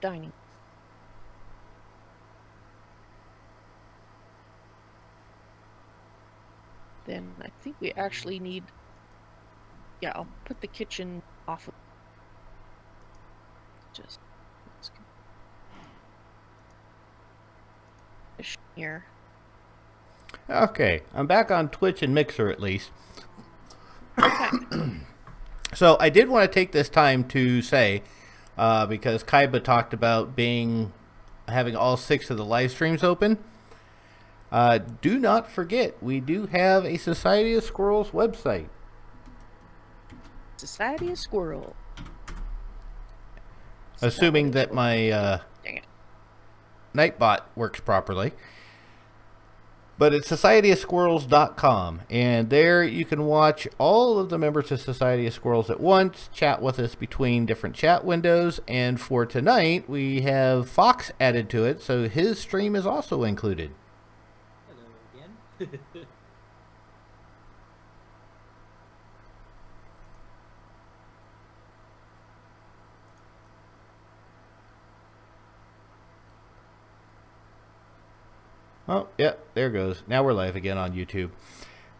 dining. Then I think we actually need. Yeah, I'll put the kitchen off. Of just let's go- Fish here. Okay, I'm back on Twitch and Mixer at least. Okay. So I did want to take this time to say, uh, because Kaiba talked about being having all six of the live streams open. Uh, do not forget, we do have a Society of Squirrels website. Society of Squirrel. Assuming that my uh, Nightbot works properly. But it's societyofsquirrels.com, and there you can watch all of the members of Society of Squirrels at once, chat with us between different chat windows, and for tonight we have Fox added to it, so his stream is also included. Hello again. Oh, yep, there goes. Now we're live again on YouTube.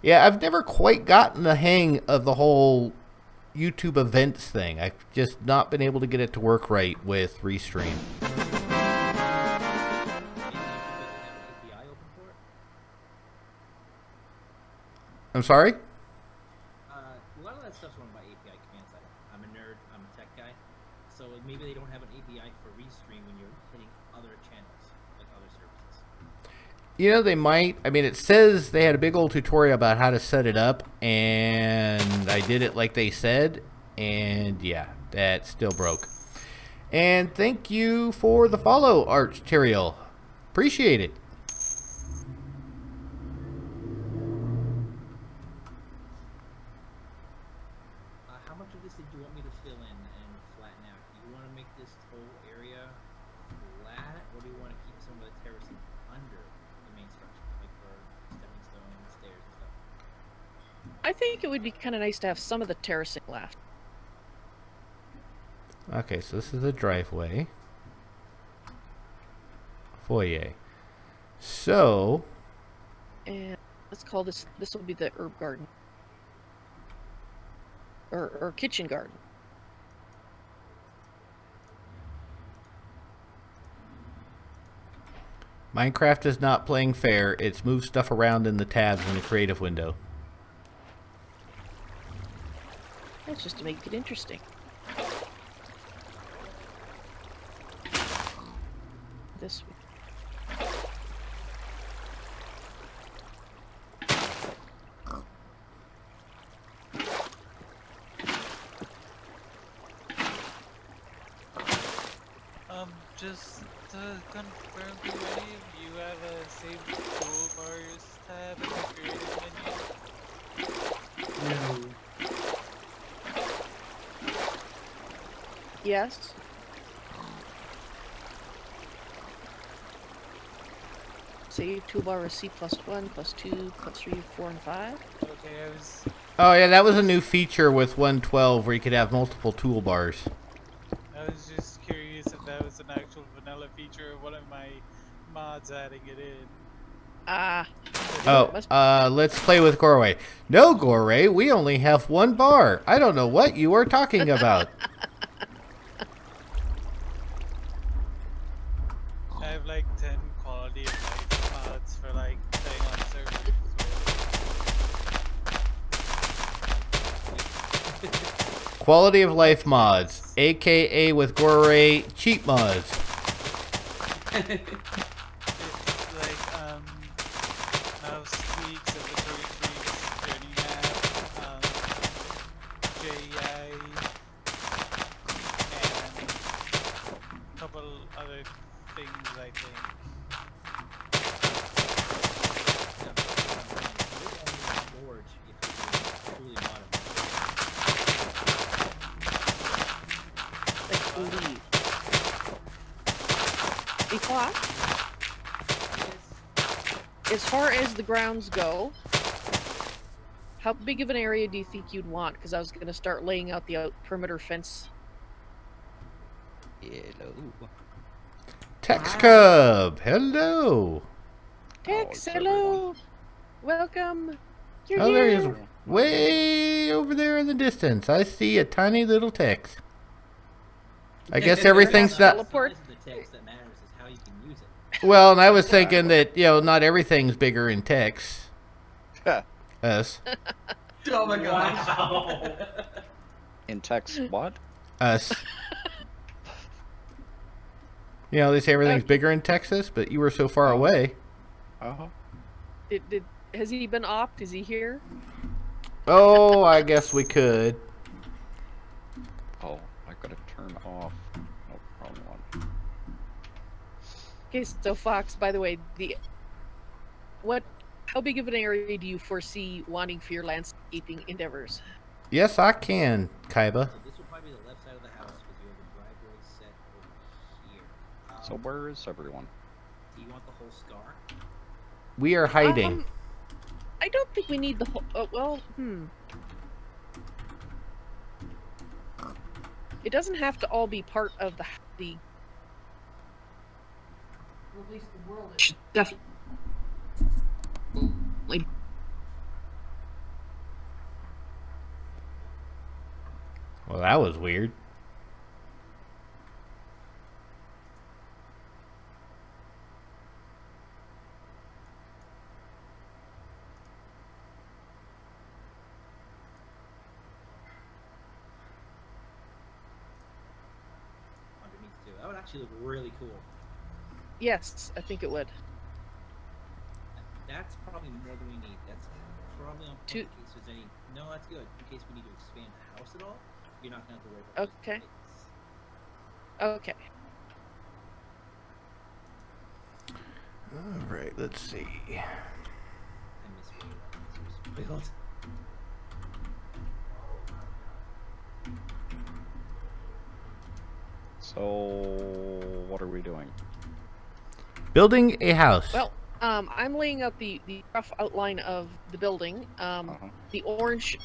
Yeah, I've never quite gotten the hang of the whole YouTube events thing. I've just not been able to get it to work right with Restream. I'm YouTube doesn't have API open for it. I'm sorry? Uh, a lot of that stuff's run by API command side. I'm a nerd. I'm a tech guy. So like, maybe they don't have an API for restream when you're hitting other channels, like other services. You know, they might. I mean, it says they had a big old tutorial about how to set it up, and I did it like they said, and yeah, that still broke. And thank you for the follow, Archterial. Appreciate it. Uh, how much of this did you want me to fill in and flatten out? Do you want to make this whole area flat, or do you want to keep some of the terracing under the main structure, like for stepping stones, stairs, and stuff? I think it would be kind of nice to have some of the terracing left. Okay, so this is the driveway. Foyer. So, And let's call this. This will be the herb garden. Or, or kitchen garden. Minecraft is not playing fair. It's move stuff around in the tabs in the creative window. That's just to make it interesting. This way. Um, just to confirm to any of you have a save toolbars tab in the creative menu. Yes. Save toolbar is C plus one, plus two, plus three, four, and five. Okay, I was Oh yeah, that was a new feature with 112 where you could have multiple toolbars. I was just curious if that was an actual vanilla feature or one of my mods adding it in. Ah. Oh, uh, let's play with Gorway. No, Gorway, we only have one bar. I don't know what you are talking about. I have like 10 quality of life mods for like playing on servers. Quality of life mods, aka with Gorway cheat mods. It's like um, mouse tweaks, inventory tweaks, journey map, um, JEI, and a couple other things I think. Forge, if you truly modify. Like leave. Hey, Fox, as far as go, how big of an area do you think you'd want? Because I was going to start laying out the out perimeter fence. Hello. Ooh, Tex Cub, hello. Tex, it's hello. Welcome. You're Oh, there he is. Way over there in the distance. I see a tiny little Tex. I guess everything's not. Teleport. Well, and I was thinking that, you know, not everything's bigger in Tex. Us. Oh my gosh. Wow. In text, what? Us. You know, they say everything's bigger in Texas, but you were so far away. Uh-huh. Did, did, has he been opt? Is he here? Oh, I guess we could. Oh, I gotta turn off. Nope, wrong one. Okay, so Fox, by the way, the what? How big of an area do you foresee wanting for your landscaping endeavors? Yes, I can, Kaiba. So this will probably be the left side of the house because you have the driveway set over here. Um, So where is everyone? do you want the whole scar? We are hiding. Um, I don't think we need the whole. Uh, well, hmm. It doesn't have to all be part of the the. Or least the world. It should definitely. Well, that was weird. Underneath too. That would actually look really cool. Yes, I think it would. That's probably more than we need. That's probably on point Two- in case there's any. No, that's good. In case we need to expand the house at all, you're not gonna have to worry about. those Okay. Okay. All right, let's see. I miss way that these. So, what are we doing? Building a house. Well, um, I'm laying out the the rough outline of the building. Um, Uh-huh. The orange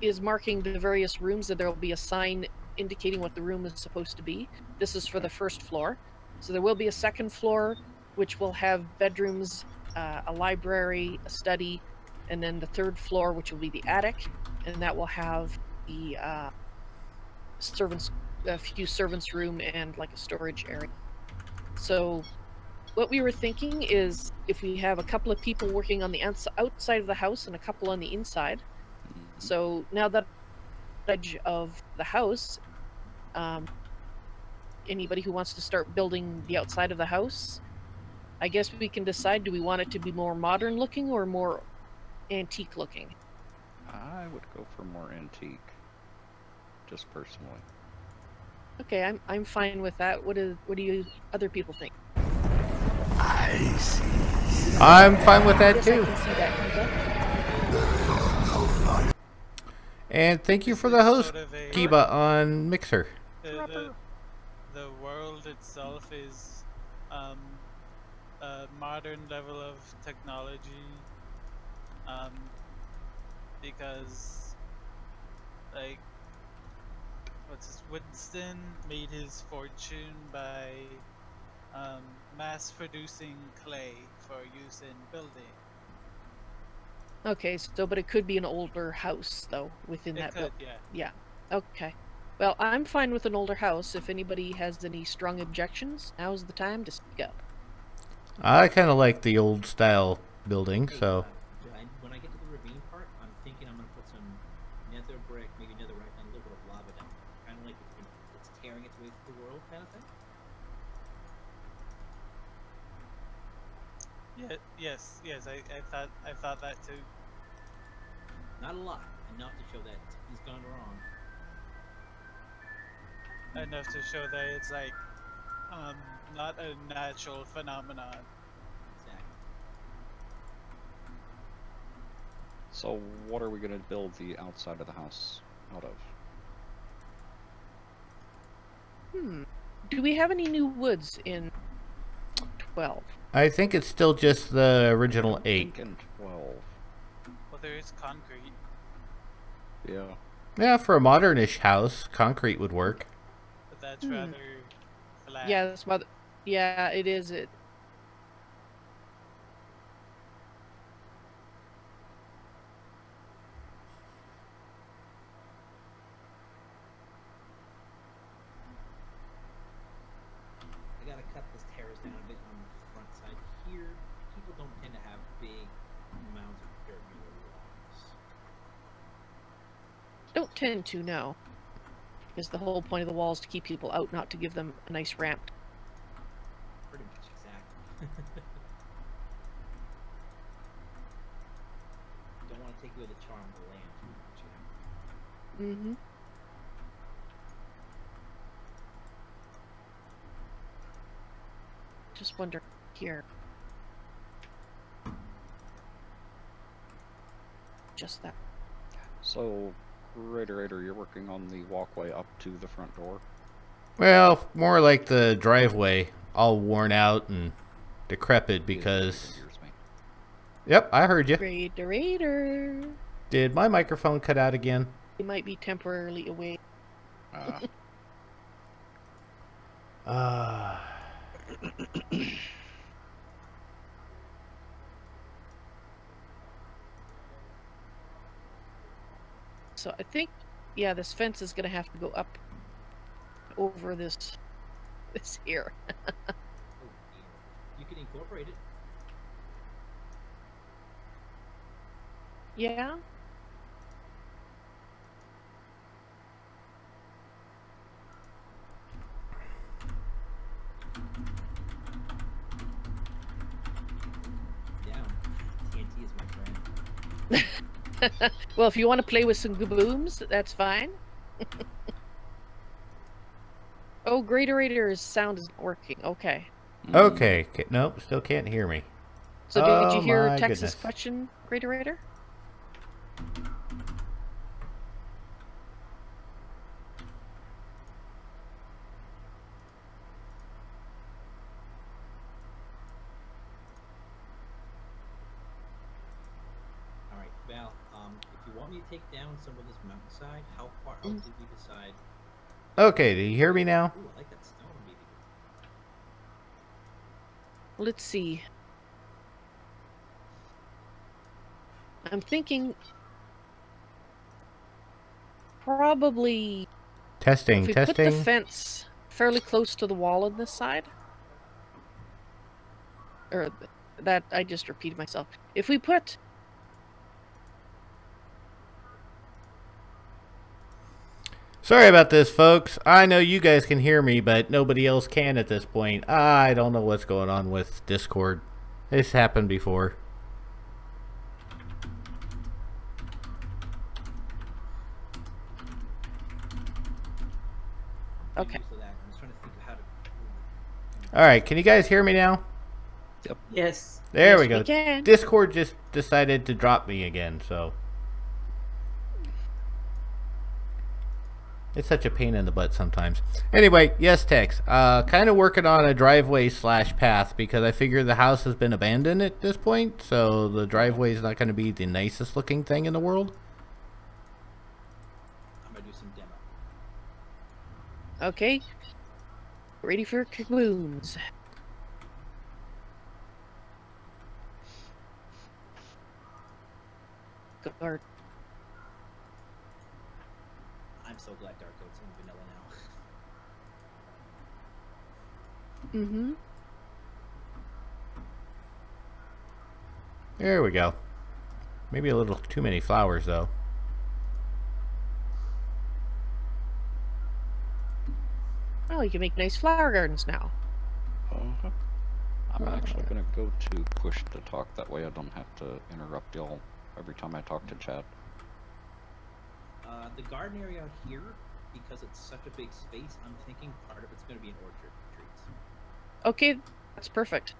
is marking the various rooms, and there will be a sign indicating what the room is supposed to be. This is for the first floor. So there will be a second floor, which will have bedrooms, uh, a library, a study, and then the third floor, which will be the attic, and that will have the uh, servants, a few servants' room, and like a storage area. So what we were thinking is if we have a couple of people working on the outside of the house and a couple on the inside. Mhm. So now that edge of the house, um, anybody who wants to start building the outside of the house, I guess we can decide: do we want it to be more modern looking or more antique looking? I would go for more antique. Just personally. Okay, I'm I'm fine with that. What do what do you other people think? I'm fine with that too. can see that. Kiba. And thank you for the host, sort of Kiba, on Mixer. the, the, the world itself is um, a modern level of technology um, because like what's his Winston made his fortune by um, mass producing clay for use in building. Okay, so but it could be an older house though within It that. could, buil- yeah. Okay. Well, I'm fine with an older house. If anybody has any strong objections, now's the time to speak up. I kind of like the old style building, so uh, I- when I get to the ravine part, I'm thinking I'm gonna put some nether brick, maybe netherite, and a little bit of lava down. Kind of like it's, been, it's tearing its way through the world, kind of thing. Yeah, yes, yes, I, I thought I thought that too. Not a lot, enough to show that he's gone wrong. enough to show that it's like um not a natural phenomenon. Exactly. So, what are we gonna build the outside of the house out of? Hmm. Do we have any new woods in 12? I think it's still just the original eight. Thinking 12. Well, there is concrete. Yeah. Yeah, for a modernish house, concrete would work. But that's Hmm. rather flat. Yeah, this mother. Yeah, it is. It. I gotta cut this terrace down a bit on the front side here. People don't tend to have big mounds of dirt near their walls. Don't tend to no. Because the whole point of the wall is to keep people out, not to give them a nice ramp. Pretty much exactly. don't want to take away the charm of the land too much, you know. Mm-hmm. Just wonder here. Just that. So, Raiderator, you're working on the walkway up to the front door. Well, more like the driveway, all worn out and decrepit because. Yep, I heard you. Raider, Raider. Did my microphone cut out again? He might be temporarily away. Ah, Uh, So I think, yeah, this fence is gonna have to go up over this, this here. Oh. You can incorporate it. Yeah. Down. TNT is my friend. well, if you want to play with some gabooms, that's fine. oh, GreatOrator's sound isn't working. Okay. okay. Nope, still can't hear me. So did, did Oh you hear my Texas goodness. question, Greater Raider? Alright, Val, um, if you want me to take down some of this mountainside, how far out Mm. did we decide? Okay, do you hear me now? Ooh, I like that stone maybe. Let's see. I'm thinking probably Testing, if we put testing. the fence fairly close to the wall on this side, or that I just repeated myself. If we put Sorry about this, folks. I know you guys can hear me, but nobody else can at this point. I don't know what's going on with Discord. This happened before. Okay. used to that. I'm just trying to think of how to. All right, can you guys hear me now? Yep. Yes. There Yes, we we go. can. Discord just decided to drop me again, so it's such a pain in the butt sometimes. Anyway, yes, Tex. Uh, kind of working on a driveway slash path because I figure the house has been abandoned at this point, so the driveway is not going to be the nicest looking thing in the world. I'm gonna do some demo. okay, ready for kabooms. Guard. I'm so glad Dark Oak's in vanilla now. Mm-hmm. There we go. Maybe a little too many flowers though. Oh, you can make nice flower gardens now. Uh -huh. I'm actually gonna go to push to talk. That way I don't have to interrupt y'all every time I talk to Chad. Uh, the garden area out here, because it's such a big space, I'm thinking part of it's gonna be an orchard of trees. Okay, that's perfect.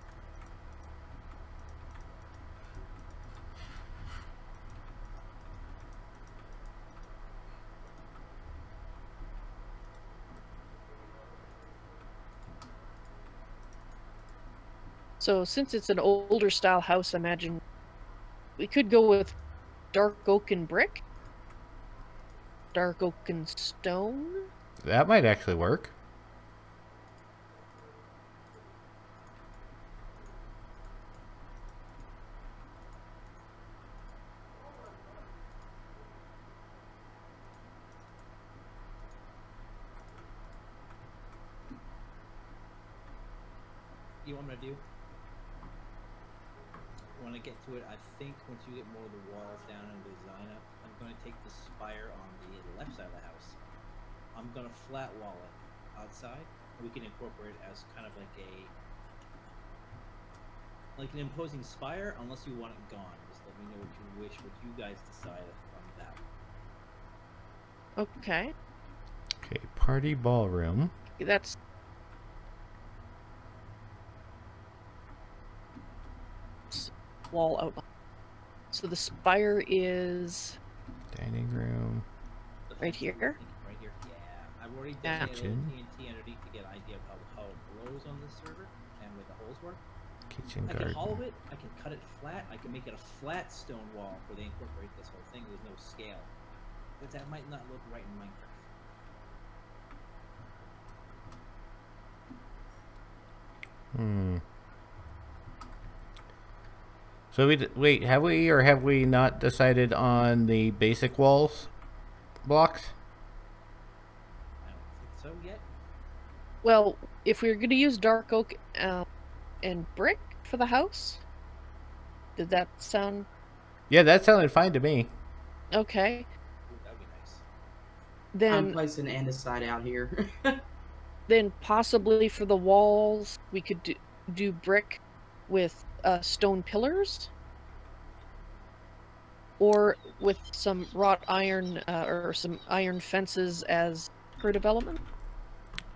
So since it's an older style house, I imagine we could go with dark oak and brick, dark oak and stone. That might actually work. you want me to do? When I get to it, I think once you get more of the walls down and the design up, I'm going to take the spire on the left side of the house. I'm going to flat wall it outside. We can incorporate it as kind of like a like an imposing spire, unless you want it gone. Just let me know what you wish, what you guys decide on that. Okay. Okay, party ballroom. That's wall outline. So the spire is Dining room. Right here? Right here. Yeah, I've already Yeah. done a little Kitchen. TNT underneath to get an idea of how, how it grows on this server and where the holes work. Kitchen I can hollow it. I can cut it flat. I can make it a flat stone wall where they incorporate this whole thing. There's no scale, but that might not look right in Minecraft. Hmm. So we wait. Have we or have we not decided on the basic walls blocks? I don't think so yet. well, if we are going to use dark oak um, and brick for the house, did that sound Yeah, that sounded fine to me. okay? Ooh, that'd be nice. I'm Then, placing andesite out here. then possibly for the walls, we could do, do brick with uh, stone pillars, or with some wrought iron uh, or some iron fences as per development.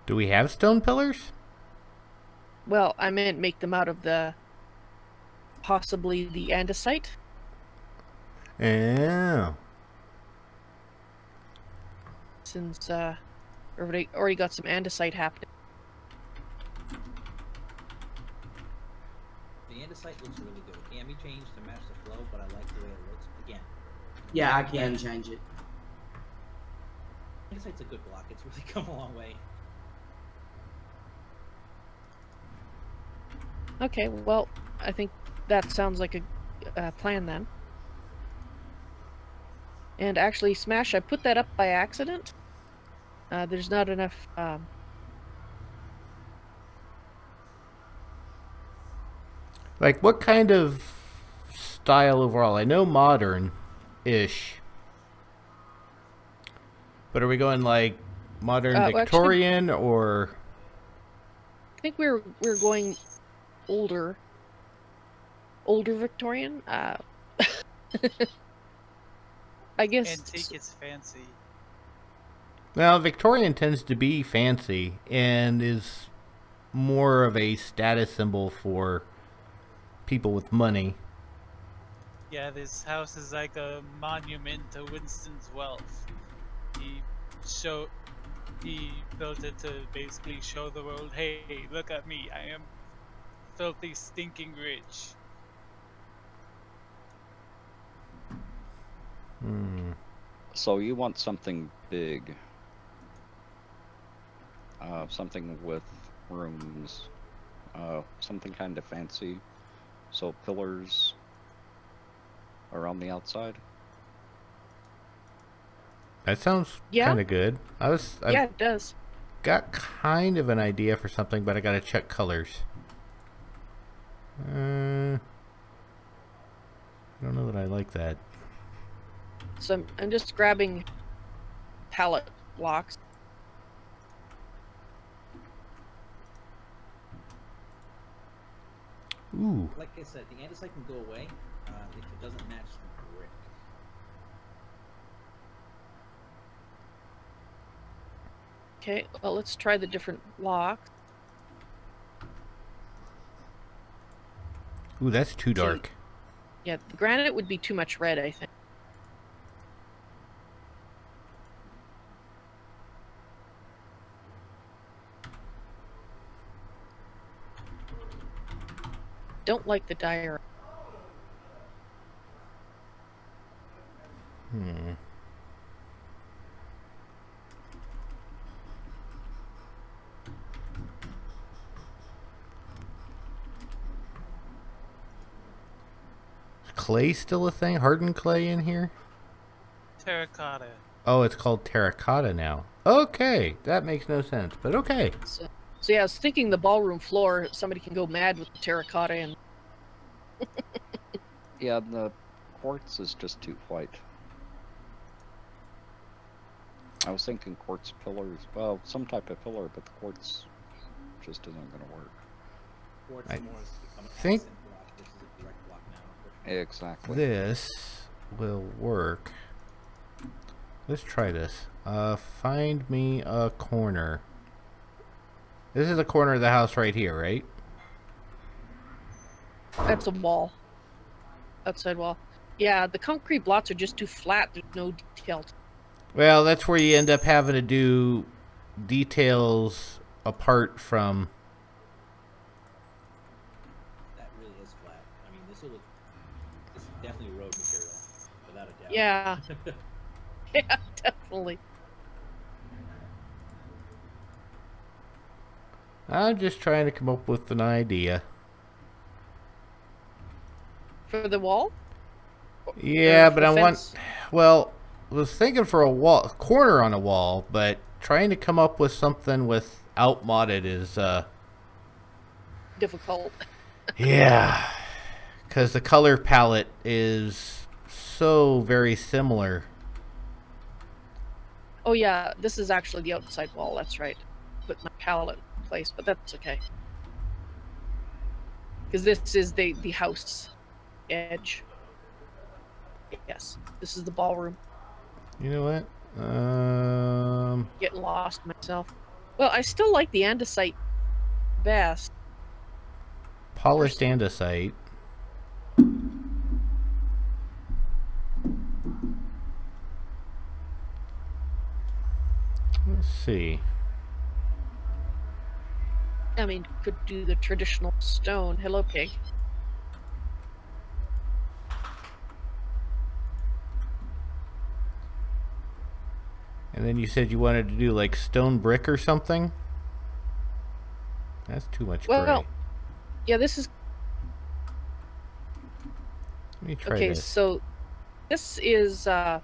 Do we have stone pillars? Well, I meant make them out of the possibly the andesite. Oh. since uh already already got some andesite happening. The andesite looks really good. It can be changed to match the flow, but I like the way it looks. Again, yeah, I can change it. andesite's a good block. It's really come a long way. Okay, well, I think that sounds like a uh, plan then. And actually, Smash, I put that up by accident. Uh, there's not enough. Um, Like what kind of style overall? I know modern ish. But are we going like modern Uh, well, actually- Victorian or I think we're we're going older, older Victorian. Uh, I guess Antique is fancy. Well, Victorian tends to be fancy and is more of a status symbol for people with money. Yeah, this house is like a monument to Winston's wealth. He show he built it to basically show the world, hey, look at me, I am filthy stinking rich. Hmm. So you want something big. Uh, something with rooms. Uh, something kind of fancy. So pillars around the outside. That sounds Yeah. kind of good. I was I yeah, it does. got kind of an idea for something, but I got to check colors. Uh, I don't know that I like that. So I'm, I'm just grabbing palette blocks. Ooh, Like I said, the andesite can go away uh, if it doesn't match the brick. Okay, well, let's try the different blocks. ooh, that's too dark. Yeah, the granite would be too much red, I think. Don't like the diorama. Hmm. Is clay still a thing? Hardened clay in here? Terracotta. Oh, it's called terracotta now. Okay, that makes no sense, but okay. So, So yeah, I was thinking the ballroom floor, somebody can go mad with the terracotta and Yeah, the quartz is just too white. I was thinking quartz pillars. Well, some type of pillar, but the quartz just isn't going to work. Quartz I more has become an think- accent block versus a direct block now. unfortunately. Exactly. This will work. Let's try this. Uh, find me a corner. This is a corner of the house right here, right? that's a wall. Outside wall. Yeah, the concrete blocks are just too flat. There's no detail. Well, that's where you end up having to do details apart from. That really is flat. I mean, this will look. This is definitely road material, without a doubt. Yeah. Yeah, definitely. I'm just trying to come up with an idea. For the wall? Yeah, but I want. Well, I was thinking for a wall, a corner on a wall, but trying to come up with something with outmoded is, uh, difficult. yeah, because the color palette is so very similar. Oh yeah, this is actually the outside wall. That's right. Put my palette place, but that's okay. Because this is the the house edge. Yes, this is the ballroom. You know what? Um, Getting lost myself. Well, I still like the andesite best. polished andesite. Let's see. I mean, could do the traditional stone. Hello, pig. And then you said you wanted to do like stone brick or something. That's too much gray. Well, yeah, this is Let me try okay. this. So, this is uh,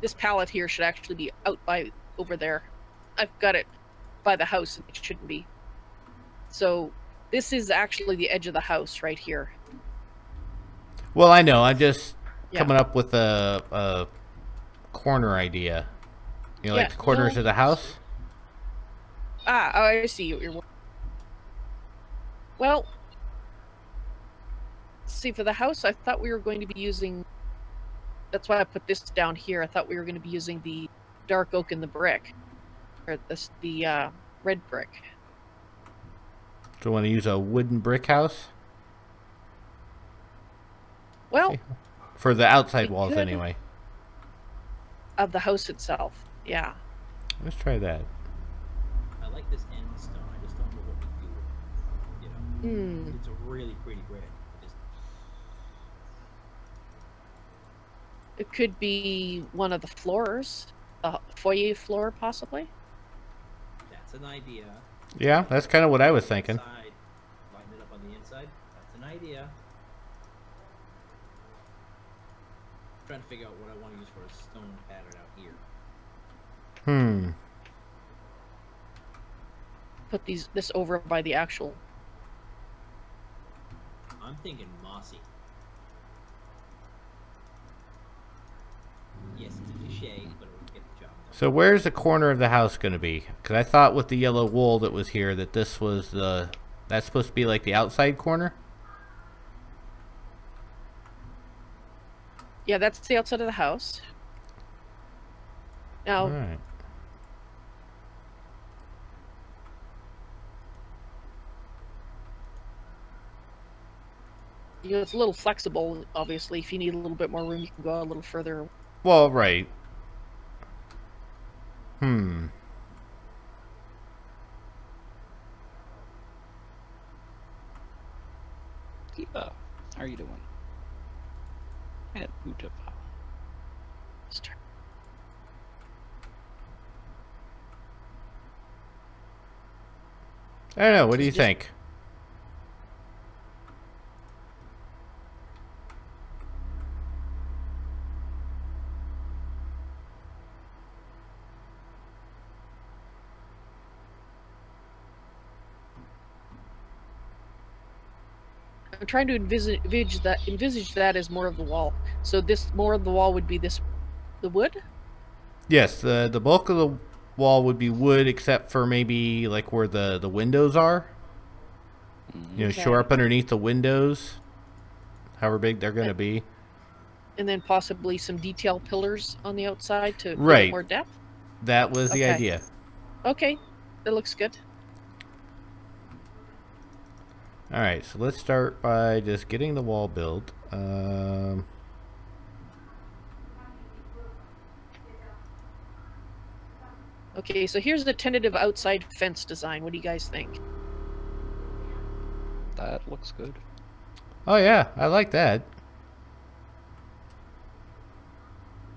this palette here should actually be out by over there. I've got it by the house, and it shouldn't be. So, this is actually the edge of the house right here. Well, I know. I'm just Yeah. coming up with a, a corner idea. You know, like the corners no. of the house. Ah, oh, I see what you're. Well, see, for the house, I thought we were going to be using. That's why I put this down here. I thought we were going to be using the dark oak and the brick, or this the uh, red brick. Do you want to use a wooden brick house Well, Okay. for the outside walls, could. anyway? of the house itself, yeah. Let's try that. I like this end stone. I just don't know what to do with it. You know, Hmm. it's a really pretty red. Just It could be one of the floors, a foyer floor, possibly. that's an idea. Yeah, that's kind of what I was thinking. Inside, lighten it up on the inside. That's an idea. trying to figure out what I want to use for a stone pattern out here. Hmm. Put these this over by the actual. I'm thinking mossy. Yes, it's a cliche, but it will get the job done. So where's the corner of the house going to be? Because I thought with the yellow wool that was here that this was the that's supposed to be like the outside corner. Yeah, that's the outside of the house. Now, All right. you know, it's a little flexible. Obviously, if you need a little bit more room, you can go a little further. Well, right. Hmm. Eva, how are you doing? And Utapa. Just I don't know. What do you think? I'm trying to envisage, that envisage that as more of the wall. So this more of the wall would be this, the wood. Yes, the the bulk of the wall would be wood, except for maybe like where the the windows are. You know, Okay. shore up underneath the windows, however big they're going to be. and then possibly some detail pillars on the outside to Right. more depth. That was the Okay. idea. Okay, that looks good. All right, so let's start by just getting the wall built. Um, Okay, so here's the tentative outside fence design. What do you guys think? That looks good. oh yeah, I like that.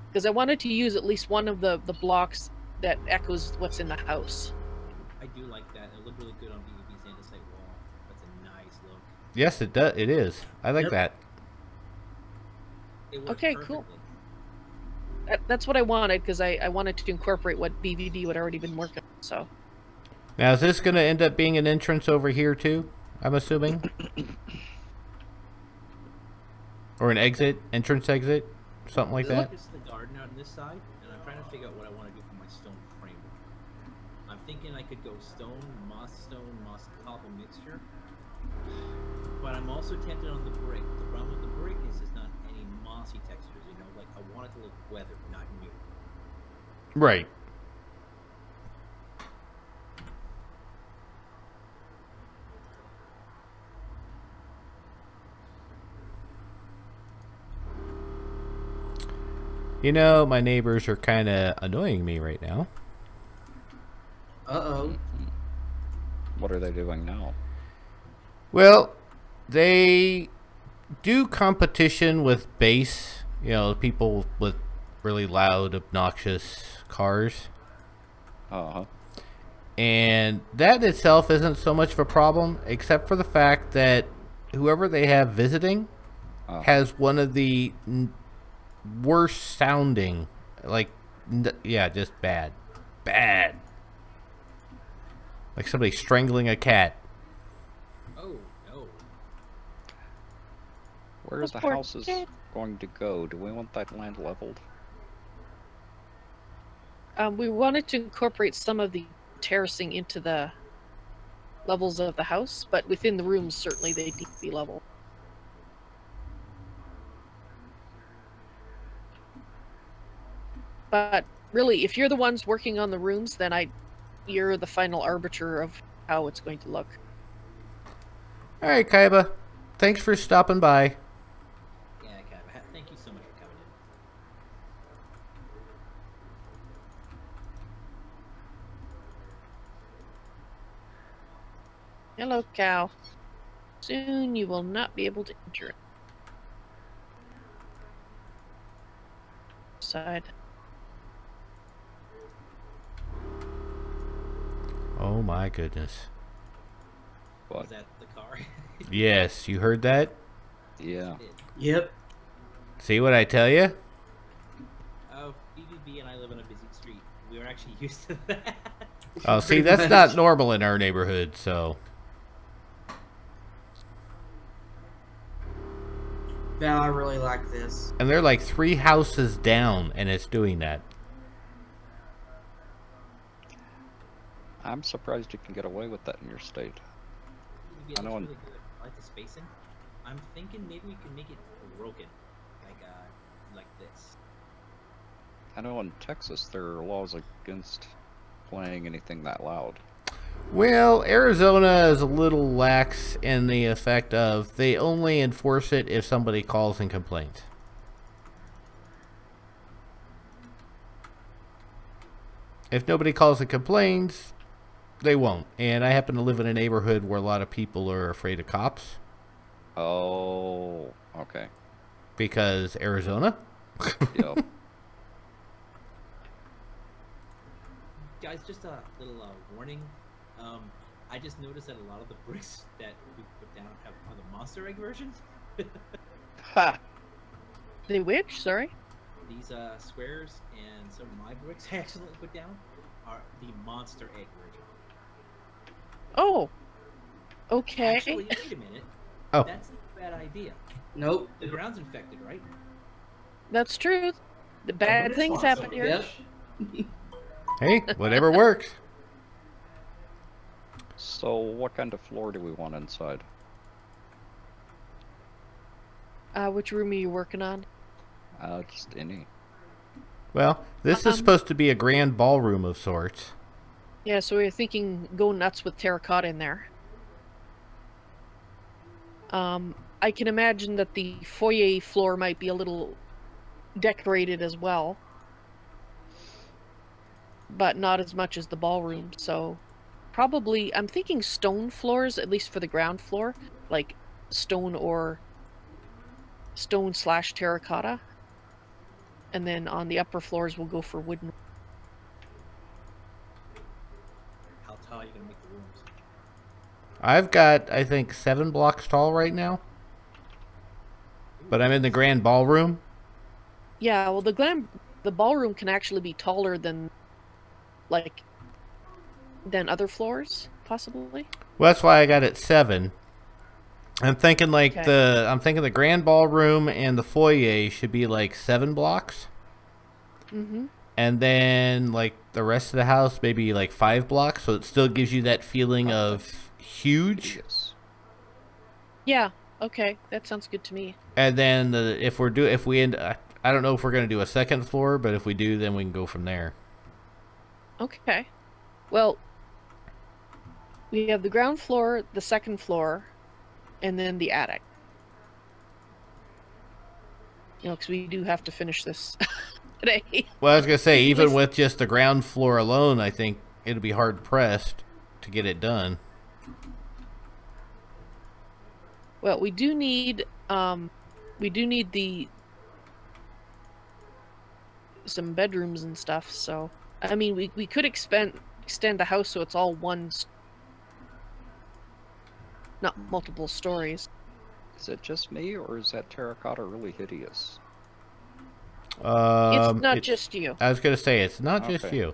Because I wanted to use at least one of the the blocks that echoes what's in the house. I do like that. It looked really good on BBB's andesite wall. That's a nice look. Yes, it does. It is. I like Yep. that. It worked Okay, cool. That, that's what I wanted because I, I wanted to incorporate what BVB had already been working on. So Now, is this going to end up being an entrance over here too? I'm assuming, or an exit, entrance exit, something like that. This is the garden on this side, and I'm trying to figure out what I want to do for my stone framework. I'm thinking I could go stone, moss stone, moss cobble mixture. But I'm also tempted on the brick. The problem with the brick is there's not any mossy textures, you know? Like, I want it to look weathered, not new. Right. You know, my neighbors are kind of annoying me right now. Uh oh. What are they doing now? Well, they do competition with bass, you know, people with really loud, obnoxious cars. Uh huh. And that itself isn't so much of a problem, except for the fact that whoever they have visiting Uh, has one of the n- worst sounding, like, n- yeah, just bad. Bad. Like somebody strangling a cat. Oh, no. Where Those is the poor houses kids. going to go? Do we want that land leveled? um, we wanted to incorporate some of the terracing into the levels of the house, but within the rooms certainly they need to be level. But really, if you're the ones working on the rooms, then I, you're the final arbiter of how it's going to look. All right, Kaiba. Thanks for stopping by. Yeah, Kev, ha- thank you so much for coming in. Hello, cow. Soon you will not be able to enter. Side. Oh my goodness. What? Is that the car? Yes, you heard that? Yeah. Yep. See what I tell you? Oh, BBB and I live on a busy street. We are actually used to that. Oh, see, that's not normal in our neighborhood, so. Now I really like this. And they're like three houses down, and it's doing that. I'm surprised you can get away with that in your state. It I know in- really good. I like the spacing. I'm thinking maybe we can make it broken, like uh, like this. I know in Texas there are laws against playing anything that loud. Well, Arizona is a little lax in the effect of they only enforce it if somebody calls and complains. If nobody calls and complains, they won't. And I happen to live in a neighborhood where a lot of people are afraid of cops Oh, okay. because Arizona. Yep. Guys, just a little uh, warning. Um, I just noticed that a lot of the bricks that we put down have are the monster egg version. ha! They which? Sorry. These uh, squares and some of my bricks I accidentally put down are the monster egg version. Oh. Okay. Actually, wait a minute. Oh. That's a bad idea. Nope. The ground's infected, right? That's true. The bad things happen here. Yep. Hey, whatever works. So, what kind of floor do we want inside? Uh, which room are you working on? Uh, just any. Well, this Um, is supposed to be a grand ballroom of sorts. Yeah, so we are thinking go nuts with terracotta in there. Um, I can imagine that the foyer floor might be a little decorated as well, but not as much as the ballroom. So, probably I'm thinking stone floors, at least for the ground floor, like stone or stone slash terracotta, and then on the upper floors we'll go for wooden. How tall are you gonna make the rooms? I've got, I think, seven blocks tall right now. But I'm in the grand ballroom. Yeah, well, the glam, the ballroom can actually be taller than, like, than other floors, possibly. Well, that's why I got it seven. I'm thinking like Okay. the I'm thinking the grand ballroom and the foyer should be like seven blocks, Mm-hmm. and then like the rest of the house maybe like five blocks, so it still gives you that feeling of huge. Yes. Yeah. Okay, that sounds good to me. And then the, if we're do if we end, I, I don't know if we're gonna do a second floor, but if we do, then we can go from there. Okay. Well, we have the ground floor, the second floor, and then the attic. You know, because we do have to finish this today. Well, I was gonna say even with just the ground floor alone, I think it'll be hard pressed to get it done. Well, we do need um we do need the some bedrooms and stuff, so I mean we we could expand extend the house so it's all one not multiple stories. Is it just me, or is that terracotta really hideous? Um, it's not it- just you. I was gonna say it's not just you.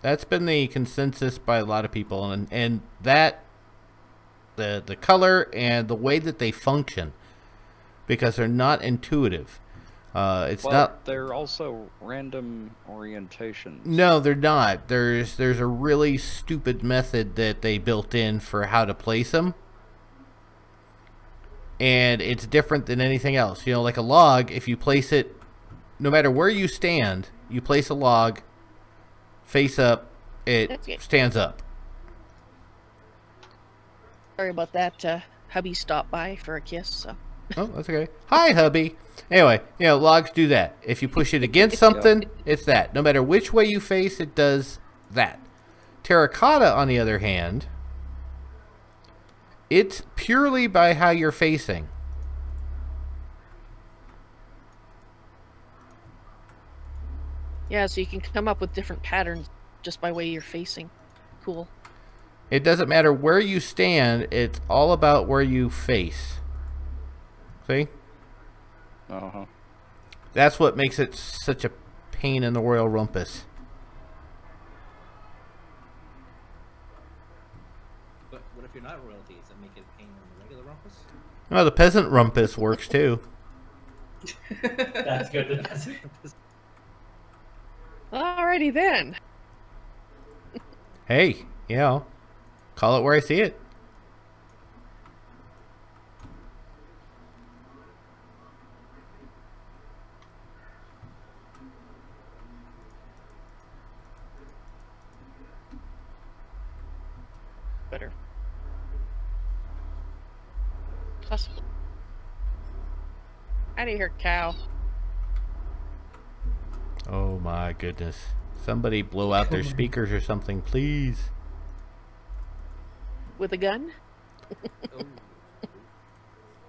That's been the consensus by a lot of people, and and that the the color and the way that they function, because they're not intuitive. Uh, it's well, not. they're also random orientations. No, they're not. There's there's a really stupid method that they built in for how to place them. And it's different than anything else. You know, like a log, if you place it no matter where you stand, you place a log face up, it stands up. Sorry about that. Uh, hubby stopped by for a kiss, so Oh, that's okay. Hi, hubby. Anyway, you know, logs do that. If you push it against something, it's that. No matter which way you face, it does that. Terracotta, on the other hand, it's purely by how you're facing. yeah, so you can come up with different patterns just by way you're facing. Cool. It doesn't matter where you stand, it's all about where you face. See? Uh huh. That's what makes it such a pain in the royal rumpus. But what if you're not royalty? Does that make it a pain on the regular rumpus? Well, the peasant rumpus works too. That's good. Alrighty then. Hey, you know, call it where I see it. Better. Possible. Out of here, cow. Oh my goodness. Somebody blow out their speakers or something, please. With a gun?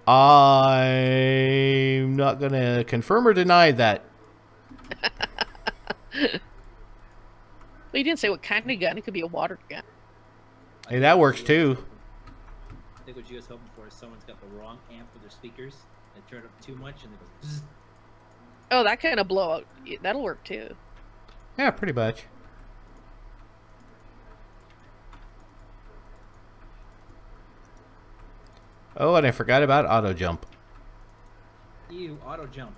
I'm not going to confirm or deny that. Well, you didn't say what kind of gun. It could be a water gun. Hey, that works too. I think what you was hoping for is someone's got the wrong amp for their speakers. They turn up too much and it goes. Bzzz. Oh, that kind of blowout. yeah, That'll work too. Yeah, pretty much. Oh, and I forgot about auto jump. Ew, auto jump.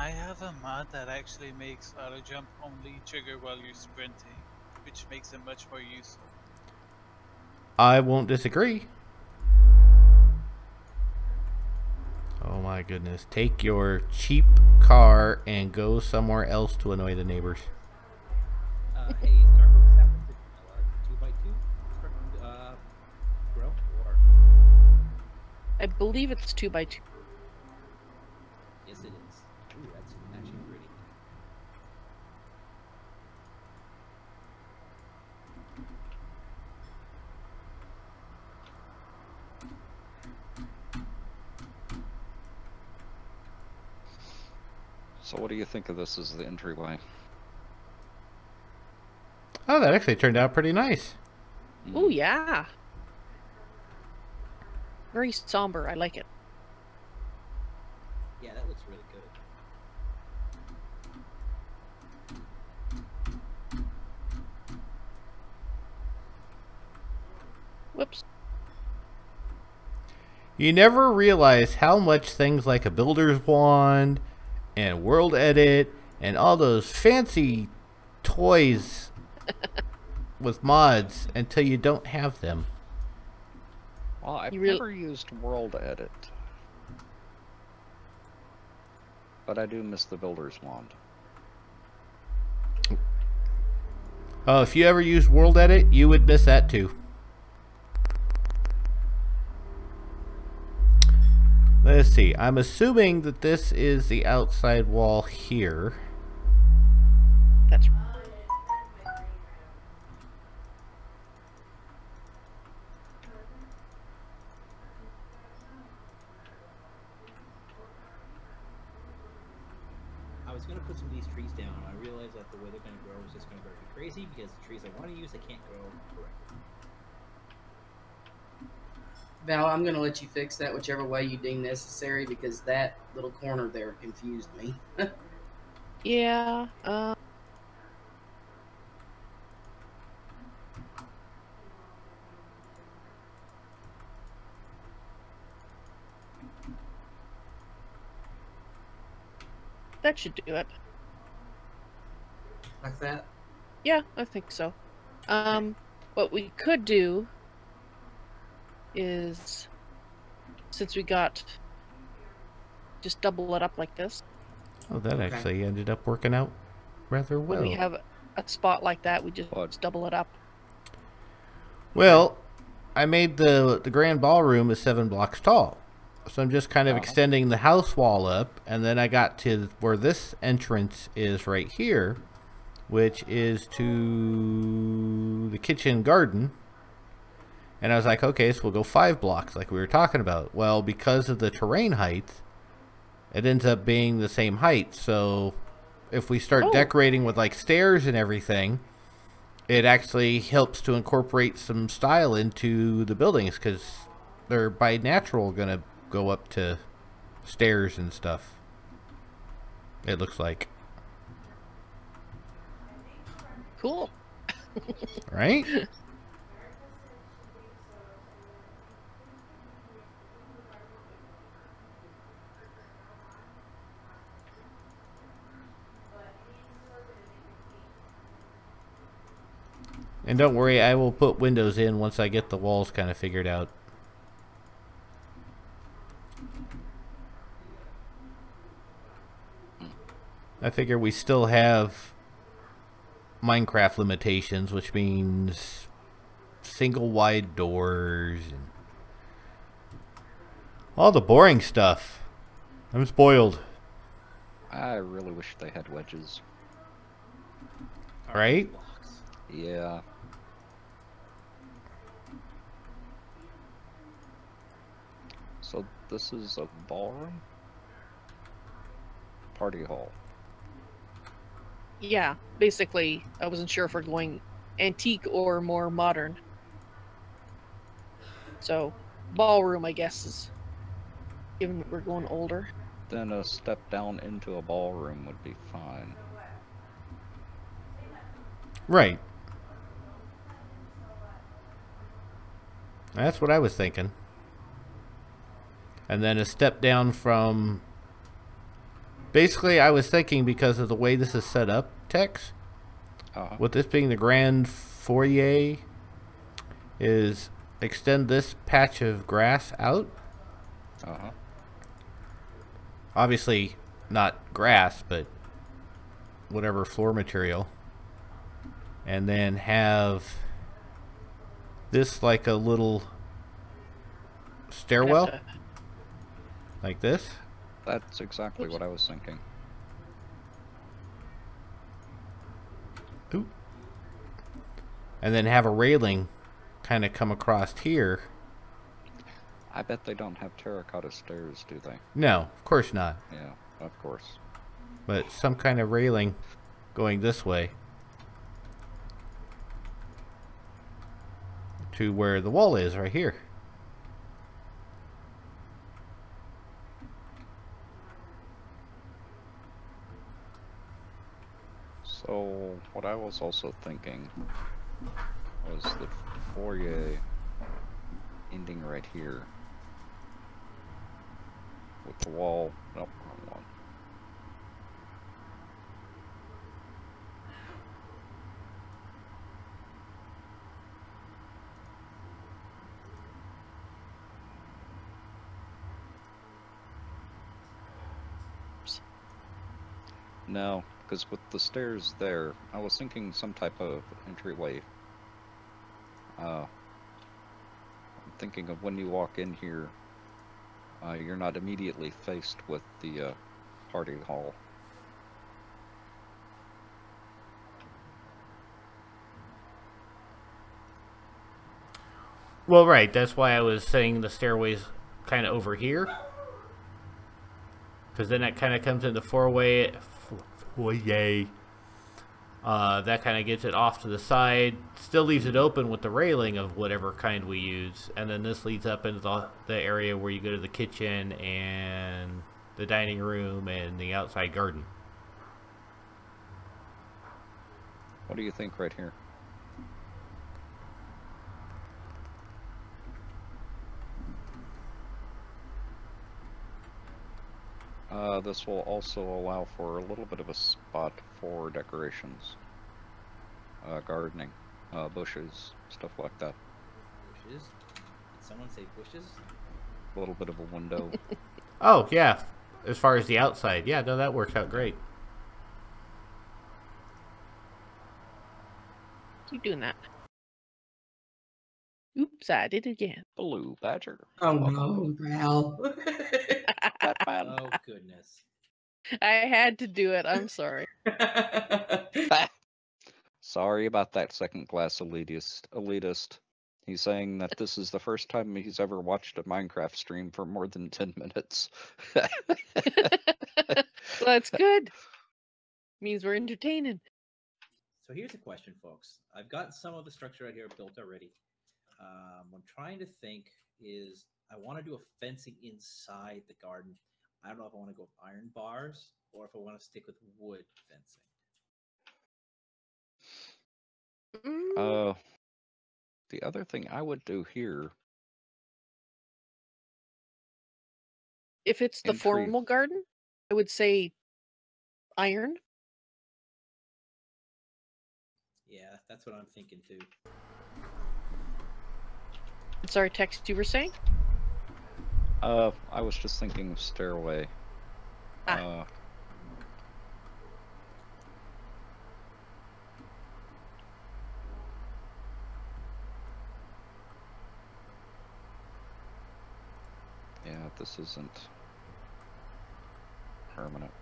I have a mod that actually makes auto jump only trigger while you're sprinting, which makes it much more useful. I won't disagree. Oh my goodness. Take your cheap car and go somewhere else to annoy the neighbors. Uh, hey, is Dark Oak that one uh, two by two? Uh, grow or I believe it's two by two. yes, it is. Ooh, that's actually pretty. So what do you think of this as the entryway? Oh, that actually turned out pretty nice. Oh yeah. Very somber. I like it. Yeah, that looks really good. Whoops. You never realize how much things like a builder's wand and world edit and all those fancy toys with mods until you don't have them. Well, I've You real- never used World Edit. But I do miss the Builder's Wand. Oh, if you ever used world edit, you would miss that too. Let's see. I'm assuming that this is the outside wall here. That's I was gonna put some of these trees down, and I realized that the way they're gonna grow is just gonna grow crazy because the trees I want to use I can't grow correctly. Val, I'm gonna let you fix that whichever way you deem necessary because that little corner there confused me. yeah. Uh, that should do it. like that. Yeah, I think so. Um, what we could do is, since we got, just double it up like this. Oh, that Okay. actually ended up working out rather well. When well. we have a spot like that, we just What? double it up. Well, I made the the grand ballroom is seven blocks tall, so I'm just kind of Oh. extending the house wall up, and then I got to where this entrance is right here, which is to the kitchen garden. And I was like, okay, so we'll go five blocks, like we were talking about. Well, because of the terrain height, it ends up being the same height. So if we start Oh. decorating with like stairs and everything, it actually helps to incorporate some style into the buildings because they're by natural gonna go up to stairs and stuff. It looks like, Cool. right? And don't worry, I will put windows in once I get the walls kind of figured out. I figure we still have Minecraft limitations, which means single wide doors and all the boring stuff. I'm spoiled, I really wish they had wedges. right? Blocks. Yeah. So this is a ballroom? Party hall. Yeah, basically, I wasn't sure if we're going antique or more modern. So, ballroom, I guess, is given that we're going older. Then a step down into a ballroom would be fine. Right. That's what I was thinking. And then a step down from. Basically, I was thinking because of the way this is set up, Tex, Uh-huh. with this being the grand foyer, is extend this patch of grass out. Uh-huh. Obviously, not grass, but whatever floor material. And then have this like a little stairwell, like this. That's exactly what I was thinking. Oop. And then have a railing kind of come across here. I bet they don't have terracotta stairs, do they? No, of course not. Yeah, of course. But some kind of railing going this way to where the wall is right here. So, what I was also thinking was the foyer ending right here. With the wall. Nope, wrong one. No, because with the stairs there, I was thinking some type of entryway. Uh, I'm thinking of when you walk in here, uh, you're not immediately faced with the uh, party hall. Well, right. That's why I was saying the stairway's kind of over here. Because then that kind of comes into four-way, foyer. Uh, that kind of gets it off to the side. Still leaves it open with the railing of whatever kind we use. And then this leads up into the, the area where you go to the kitchen and the dining room and the outside garden. What do you think right here? Uh, this will also allow for a little bit of a spot for decorations. Uh, gardening, uh, bushes, stuff like that. Bushes? Did someone say bushes? A little bit of a window. Oh, yeah. As far as the outside. Yeah, no, that works out great. Keep doing that. Oops, I did it again. Blue badger. Oh Welcome. no, Val. Batman. Oh goodness. I had to do it. I'm sorry. Sorry about that second class elitist. Elitist. He's saying that this is the first time he's ever watched a Minecraft stream for more than ten minutes. well, that's good. Means we're entertaining. So here's a question, folks. I've got some of the structure out here built already. Um, I'm trying to think is I want to do a fencing inside the garden. I don't know if I want to go with iron bars or if I want to stick with wood fencing. Mm, uh, the other thing I would do here. if it's the intrigue. formal garden, I would say iron. Yeah, that's what I'm thinking too. Sorry, Tex you were saying? Uh, I was just thinking of stairway. Ah. Uh, yeah, this isn't permanent.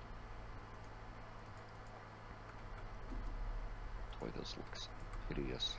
Boy, this looks hideous.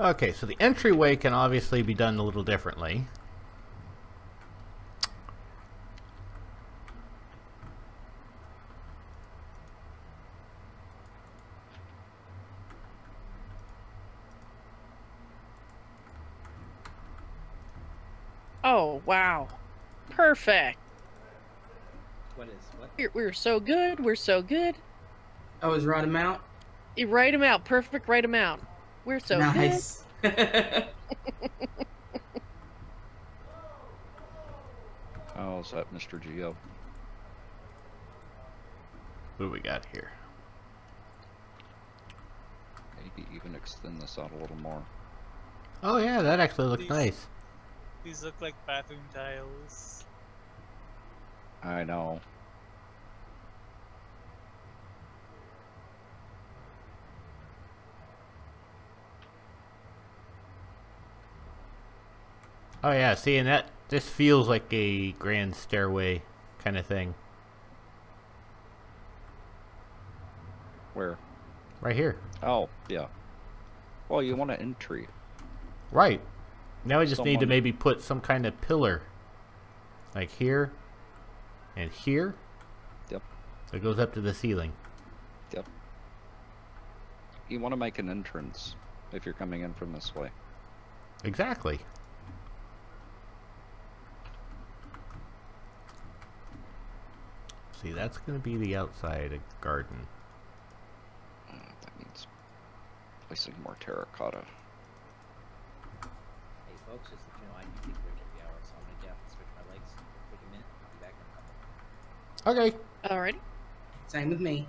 Okay, so the entryway can obviously be done a little differently. Oh, wow. Perfect. What is what? We're, we're so good. We're so good. I was right amount. You write them out. Perfect right amount. We're so good. nice. How's that, Mr. Geo? What do we got here? Maybe even extend this out a little more. Oh yeah, that actually looks These- nice. These look like bathroom tiles. I know. Oh yeah, see, and that this feels like a grand stairway kind of thing Where? right here. Oh, yeah. Well, you want an entry. Right. Now we just need to maybe put some kind of pillar, like here, and here. Yep. That goes up to the ceiling. Yep. You want to make an entrance if you're coming in from this way. Exactly. See, that's going to be the outside of garden. Uh, that means placing more terracotta. Hey folks, just so you know, I do take a break every hour, so I'm gonna get up and stretch my legs. Take a minute. I'll be back in a couple. Okay. Alrighty. Same with me.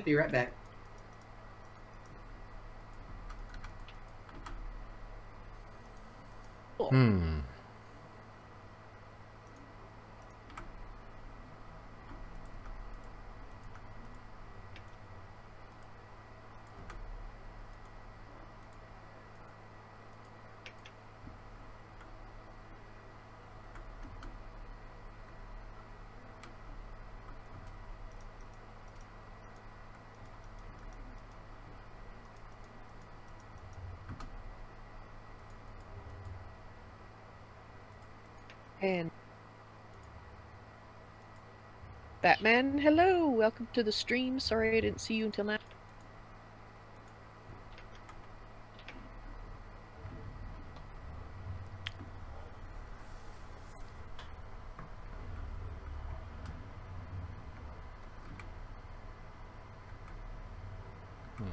Be right back. Cool. Hmm. And Batman, hello. Welcome to the stream. Sorry I didn't see you until now. Hmm.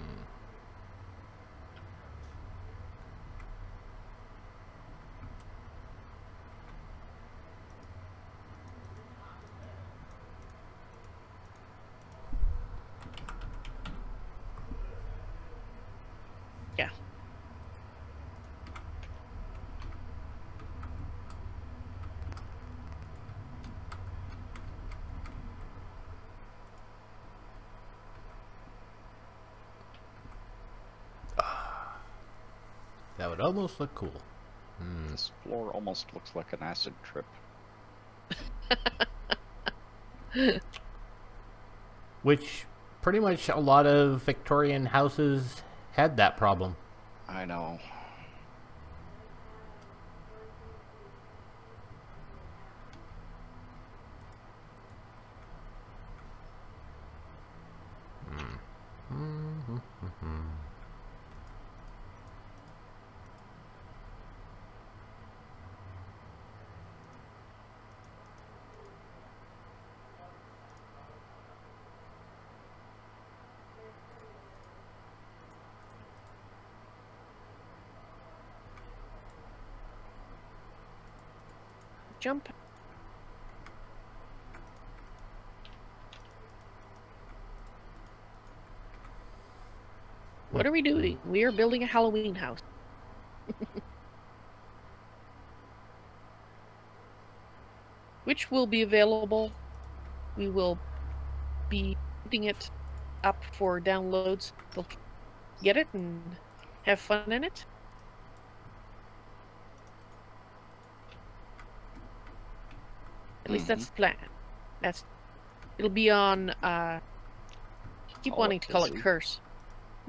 Yeah. That would almost look cool. Hmm. This floor almost looks like an acid trip. Which pretty much a lot of Victorian houses had that problem. I know. Jump. What are we doing? We are building a Halloween house. Which will be available. We will be putting it up for downloads. They'll get it and have fun in it. At least that's the plan. That's it'll be on uh keep Call wanting to call it curse.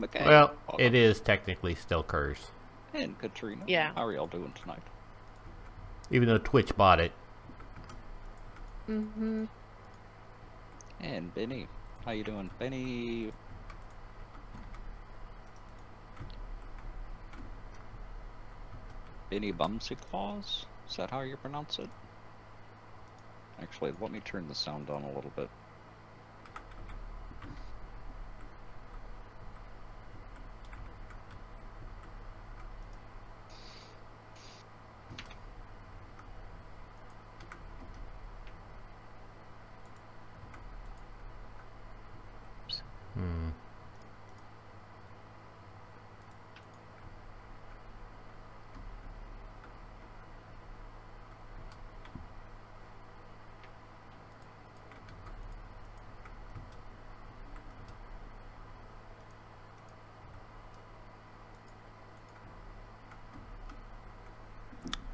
Okay. Well, Hold it on. is technically still curse. And Katrina. Yeah. How are y'all doing tonight? Even though Twitch bought it. Mm-hmm. And Benny. How you doing? Benny. Benny Bumsy Claus? Is that how you pronounce it? Actually, let me turn the sound down a little bit.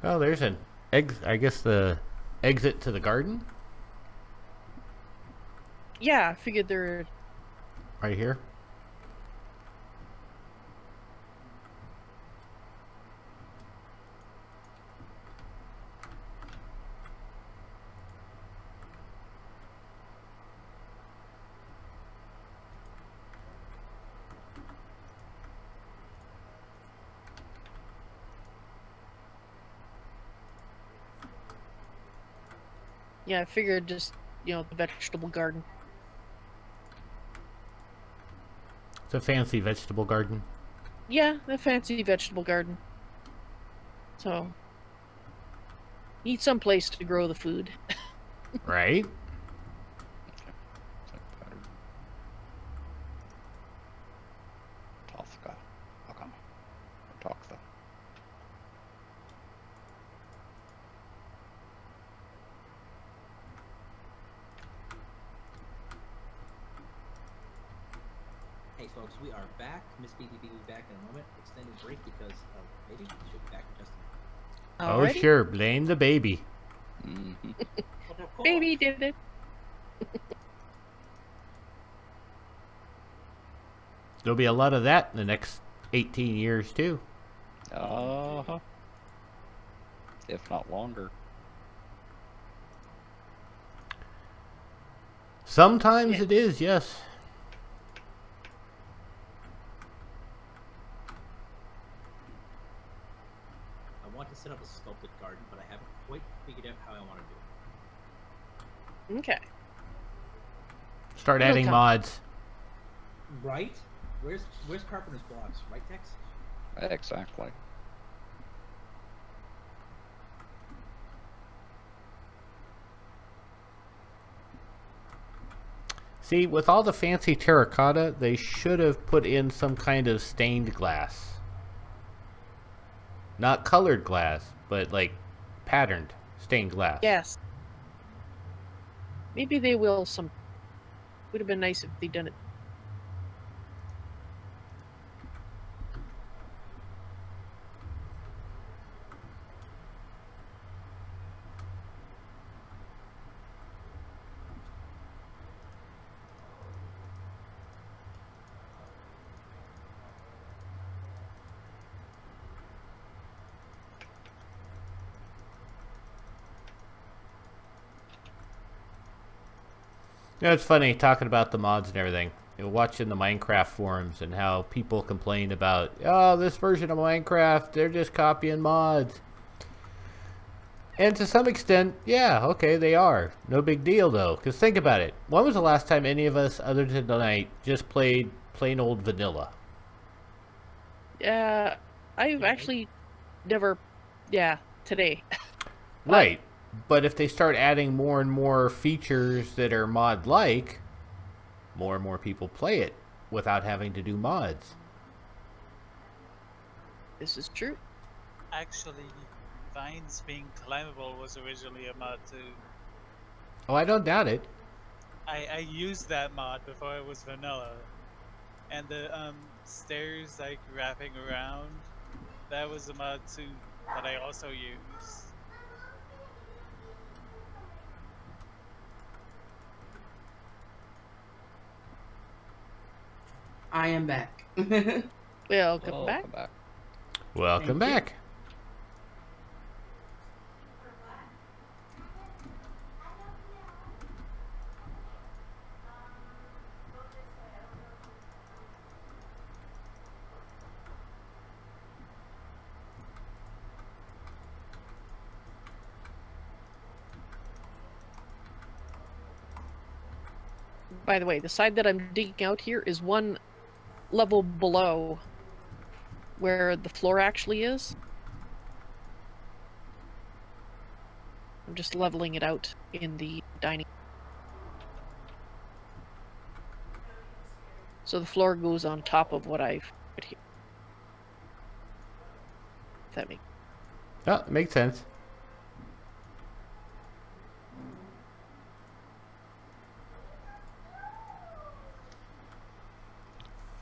Oh, there's an ex. I guess the exit to the garden Yeah, I figured there. right here. Yeah, I figured just you know the vegetable garden. It's a fancy vegetable garden. Yeah, the fancy vegetable garden. So need some place to grow the food. Right? Same pattern. Tothka. Akama. Or Toktha. Hey folks, we are back. Miss BBB will be back in a moment. Extended break because of baby. She'll be back in just a minute. Oh, sure. Blame the baby. hmm minute. Baby course, did it. There'll be a lot of that in the next 18 years, too. Uh huh. If not longer. Sometimes Yeah. it is, yes. I want to set up a sculpted garden, but I haven't quite figured out how I want to do it. Okay. Start It'll adding come. mods. Right? Where's Where's Carpenter's blocks? Right, Tex? Exactly. See, with all the fancy terracotta, they should have put in some kind of stained glass. Not colored glass, but like patterned stained glass. Yes. Maybe they will some. Would have been nice if they'd done it. You know, it's funny talking about the mods and everything. You know, watching the Minecraft forums and how people complain about, oh, this version of Minecraft, they're just copying mods. And to some extent, yeah, okay, they are. No big deal, though. Because think about it. When was the last time any of us, other than tonight, just played plain old vanilla? Uh, I've actually never. Yeah, today. Right. But if they start adding more and more features that are mod like, more and more people play it without having to do mods. This is true. Actually, vines being climbable was originally a mod too. Oh, I don't doubt it. I, I used that mod before it was vanilla. And the um, stairs like wrapping around, that was a mod too that I also used. I am back. Welcome Welcome back. back. Welcome Thank you. back. By the way, the side that I'm digging out here is one level below where the floor actually is. I'm just leveling it out in the dining. So the floor goes on top of what I've put here. If that makes Oh, makes sense.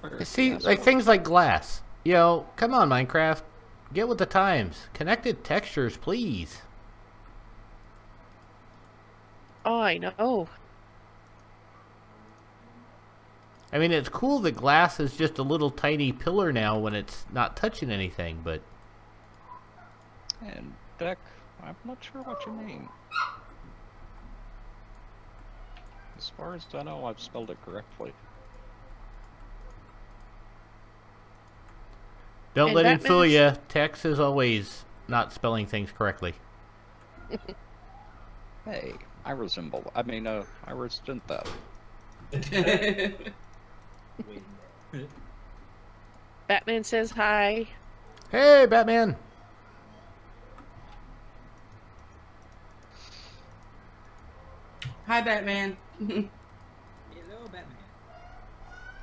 Where- See, that's like what- things like glass. You know, come on, Minecraft. Get with the times. Connected textures, please. Oh, I know. I mean, it's cool that glass is just a little tiny pillar now when it's not touching anything, but And deck, I'm not sure what you mean. As far as I know, I've spelled it correctly. Don't And let him fool you. Batman's- Tex is always not spelling things correctly. Hey, I resemble. I mean, uh, I resent that. Batman says hi. Hey, Batman. Hi, Batman. Hello, Batman.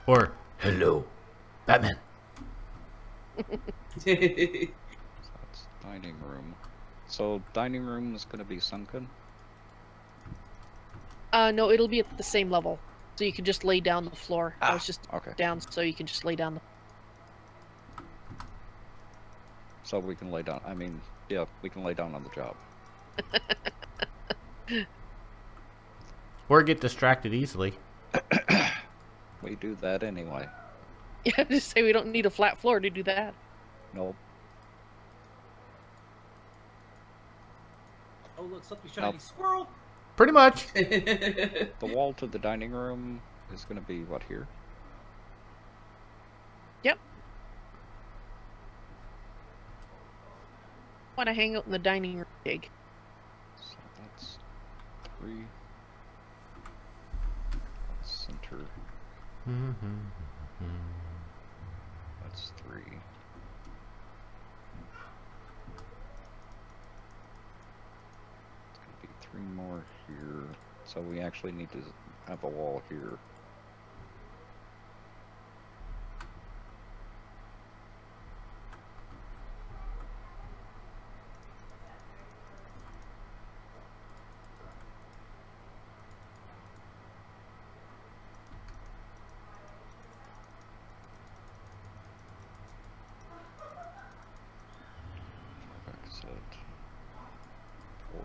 Or hello, Batman. So that's dining room. So dining room is gonna be sunken. Uh, no, it'll be at the same level. So you can just lay down the floor. I Ah. was just Okay, down so you can just lay down the so we can lay down. I mean, yeah, we can lay down on the job. Or get distracted easily. We do that anyway. Yeah, just say we don't need a flat floor to do that. Nope. Oh, look, something shiny. Nope. Squirrel! Pretty much. The wall to the dining room is gonna be what here? Yep. want to hang out in the dining room big. So that's three. That's center. That's three. It's gonna be three more here. So we actually need to have a wall here. Exit. Four.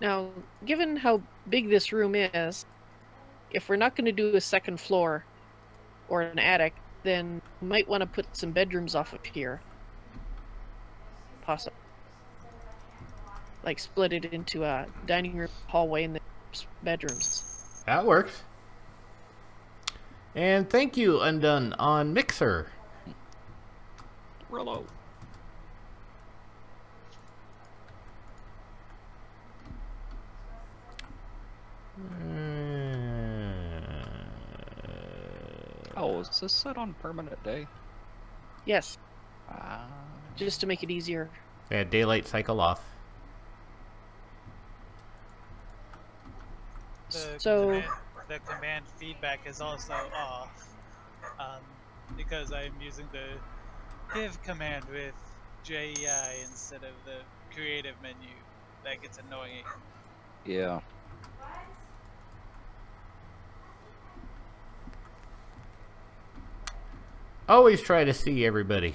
Now, given how big this room is, if we're not going to do a second floor or an attic, then we might want to put some bedrooms off of here. Possible. Like split it into a dining room, hallway, and then bedrooms. That works. And thank you, Undone, on Mixer. Rillo. Oh, is this set on permanent day? Yes, Ah. just to make it easier. Yeah, daylight cycle off. The So- command, the command feedback is also off um, because I'm using the give command with JEI instead of the creative menu. That gets annoying. Yeah. Always try to see everybody.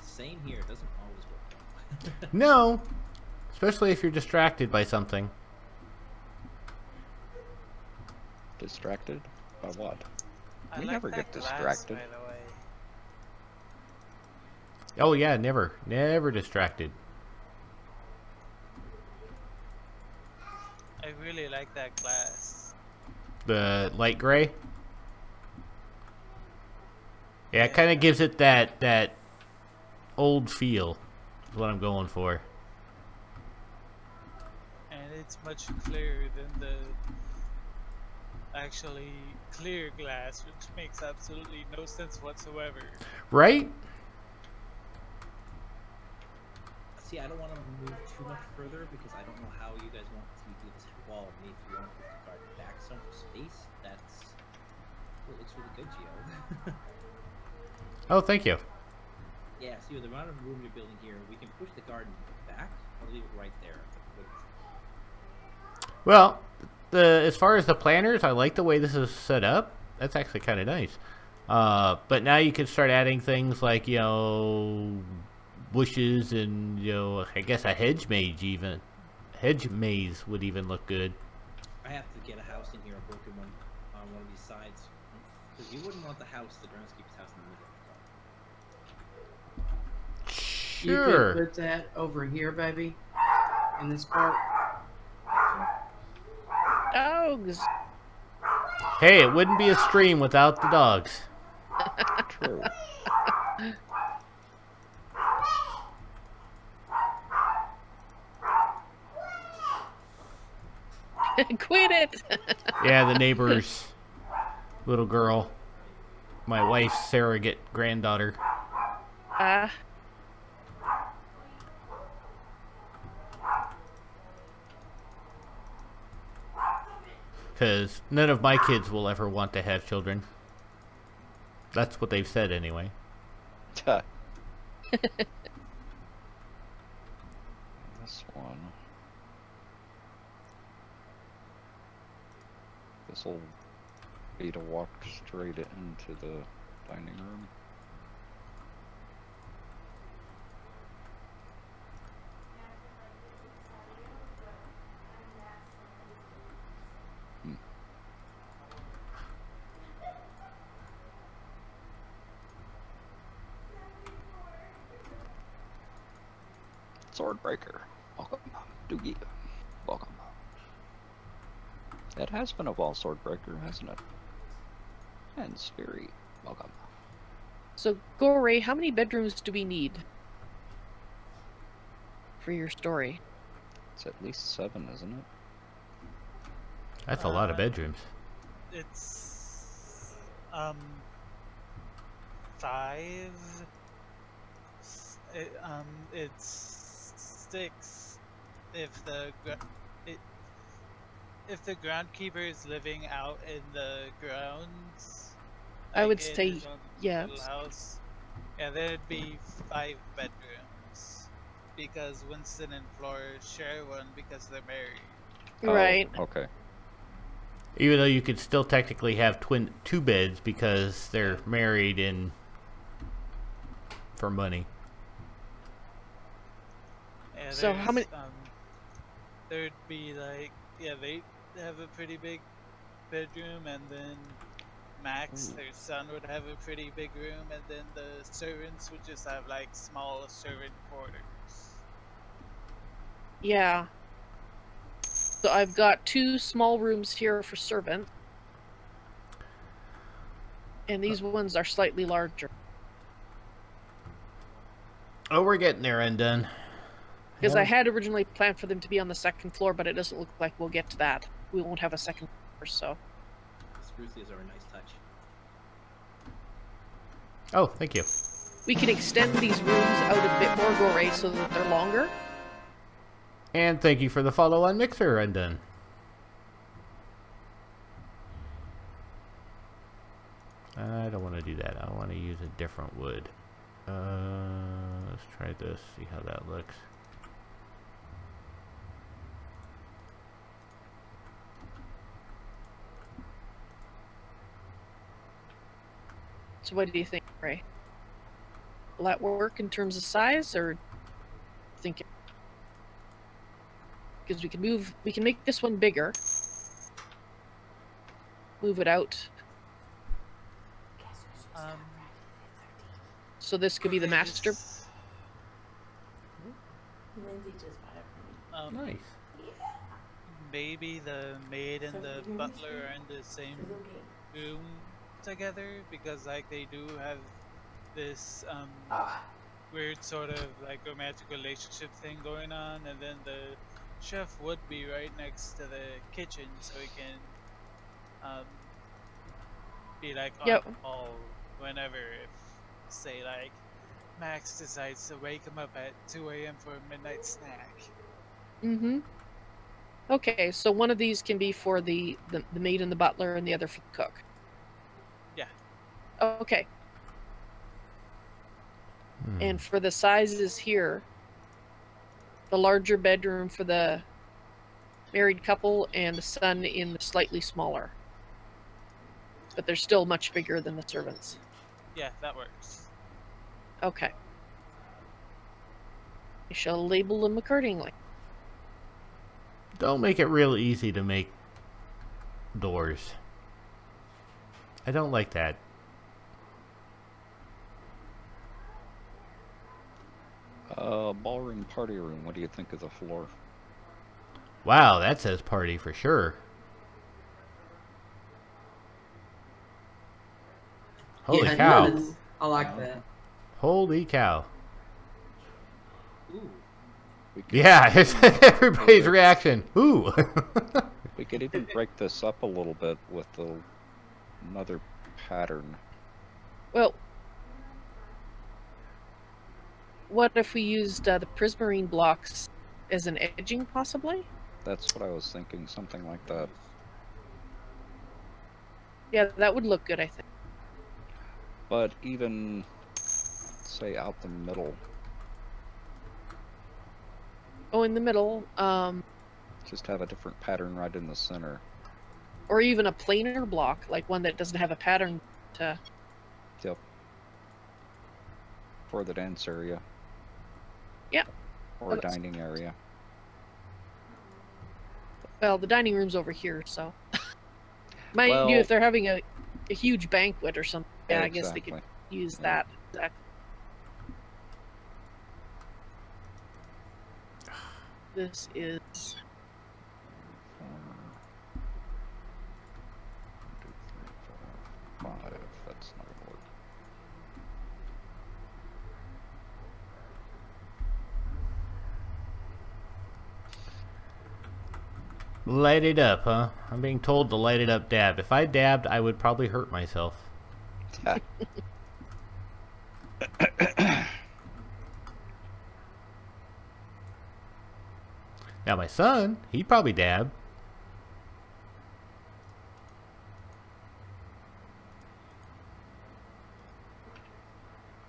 Same here. It doesn't always work. No, especially if you're distracted by something. Distracted by what? I We like never that get glass, distracted. By the way. Oh yeah, never, never distracted. I really like that glass. The light gray. Yeah, it kind of gives it that that old feel. Is what I'm going for. and it's much clearer than the actually clear glass, which makes absolutely no sense whatsoever. Right? See, I don't want to move too much further because I don't know how you guys want to do this wall. Maybe if you want to put the garden back some for space, that's well, it looks really good, Geo. Oh, thank you. yeah, see, with the amount of room you're building here, we can push the garden back or leave it right there. Well, the as far as the planners, I like the way this is set up. That's actually kind of nice. Uh, but now you can start adding things like you know bushes and you know I guess a hedge maze even hedge maze would even look good. I have to get a house in here, a broken one, on one of these sides. Because you wouldn't want the house, the groundskeeper's house, in the middle of You Sure. could put that over here, baby, in this part. Dogs. Hey, it wouldn't be a stream without the dogs. True. Quit it. Yeah, the neighbor's little girl, my wife's surrogate granddaughter. Ah. Because none of my kids will ever want to have children. That's what they've said anyway. this one. This will be to walk straight into the dining room. Swordbreaker, welcome. Doogie, welcome. It has been a while, Swordbreaker, hasn't it? And Sphery, welcome. So, Gore, how many bedrooms do we need for your story? It's at least seven, isn't it? That's a lot of Uh, bedrooms. It's um five. It, um, it's six if the gra- it if the groundkeeper is living out in the grounds. I would like in say his own yes. House, yeah, then it'd be five bedrooms because Winston and Flora share one because they're married. Oh, Right. Okay. Even though you could still technically have twin two beds because they're married and for money. Yeah, So how many- Um, there'd be like, yeah, they have a pretty big bedroom, and then Max, Ooh. their son, would have a pretty big room, and then the servants would just have like small servant quarters. Yeah. So I've got two small rooms here for servants. And these ones are slightly larger. Oh, we're getting there, undone. Because I had originally planned for them to be on the second floor, but it doesn't look like we'll get to that. We won't have a second floor, so. The spruce leaves are a nice touch. Oh, thank you. We can extend these rooms out a bit more, Gore, so that they're longer. And thank you for the follow on Mixer, undone. I don't want to do that. I want to use a different wood. Uh, let's try this. See how that looks. So what do you think, Ray? Will that work in terms of size, or think? Because we can move, we can make this one bigger. move it out. Um, So this could be the master. it's, Lindsay just bought it for me. Um, Nice. maybe the maid and the butler are in the same room together because like they do have this um Ah, weird sort of like romantic relationship thing going on and then the chef would be right next to the kitchen so he can um be like on Yep. call whenever if say like Max decides to wake him up at 2 a.m. for a midnight snack. Mm-hmm. Okay, so one of these can be for the, the, the maid and the butler, and the other for the cook. Yeah. Okay, Hmm. and for the sizes here, the larger bedroom for the married couple, and the son in the slightly smaller. But they're still much bigger than the servants. Yeah, that works. Okay. I shall label them accordingly. Don't make it real easy to make doors. I don't like that. Uh, ballroom party room. What do you think of the floor? Wow, that says party for sure. Holy Yeah, cow. does. I like that. Holy cow. Ooh. Yeah, it's everybody's reaction. Ooh. We could even break this up a little bit with the another pattern. Well, what if we used uh, the prismarine blocks as an edging, possibly? That's what I was thinking. Something like that. Yeah, that would look good, I think. But even say out the middle, Oh, in the middle, um, just have a different pattern right in the center. or even a planar block, like one that doesn't have a pattern. To Yep. For the dance area. Yeah. Or That's- dining area. well, the dining room's over here, so mind you, if they're having a, a huge banquet or something, yeah, I guess they could use Yeah. that. Exactly. This is Four, one, two, three, four, five. That's not gonna work. Light it up, huh? I'm being told to light it up dab. If I dabbed, I would probably hurt myself. Now my son, he'd probably dab.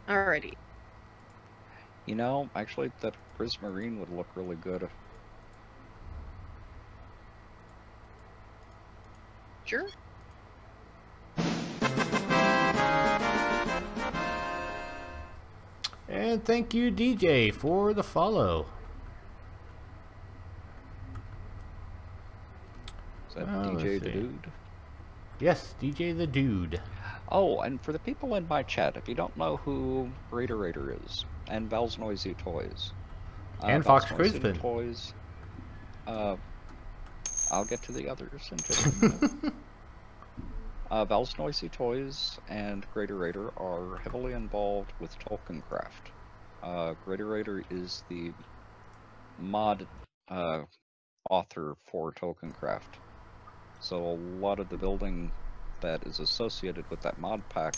alrighty. You know, actually, that prismarine would look really good. Sure. And thank you, DJ, for the follow. Is that Oh, DJ the dude? Yes, DJ the Dude. Oh, and for the people in my chat, if you don't know who GreatOrator is, and Val's Noisy Toys, uh, And Val's Fox Noisy Crispin. Toys, uh, I'll get to the others in just a minute. Uh, Val's Noisy Toys and GreatOrator are heavily involved with Tolkiencraft. Uh, GreatOrator is the mod uh, author for Tolkiencraft. So a lot of the building that is associated with that mod pack,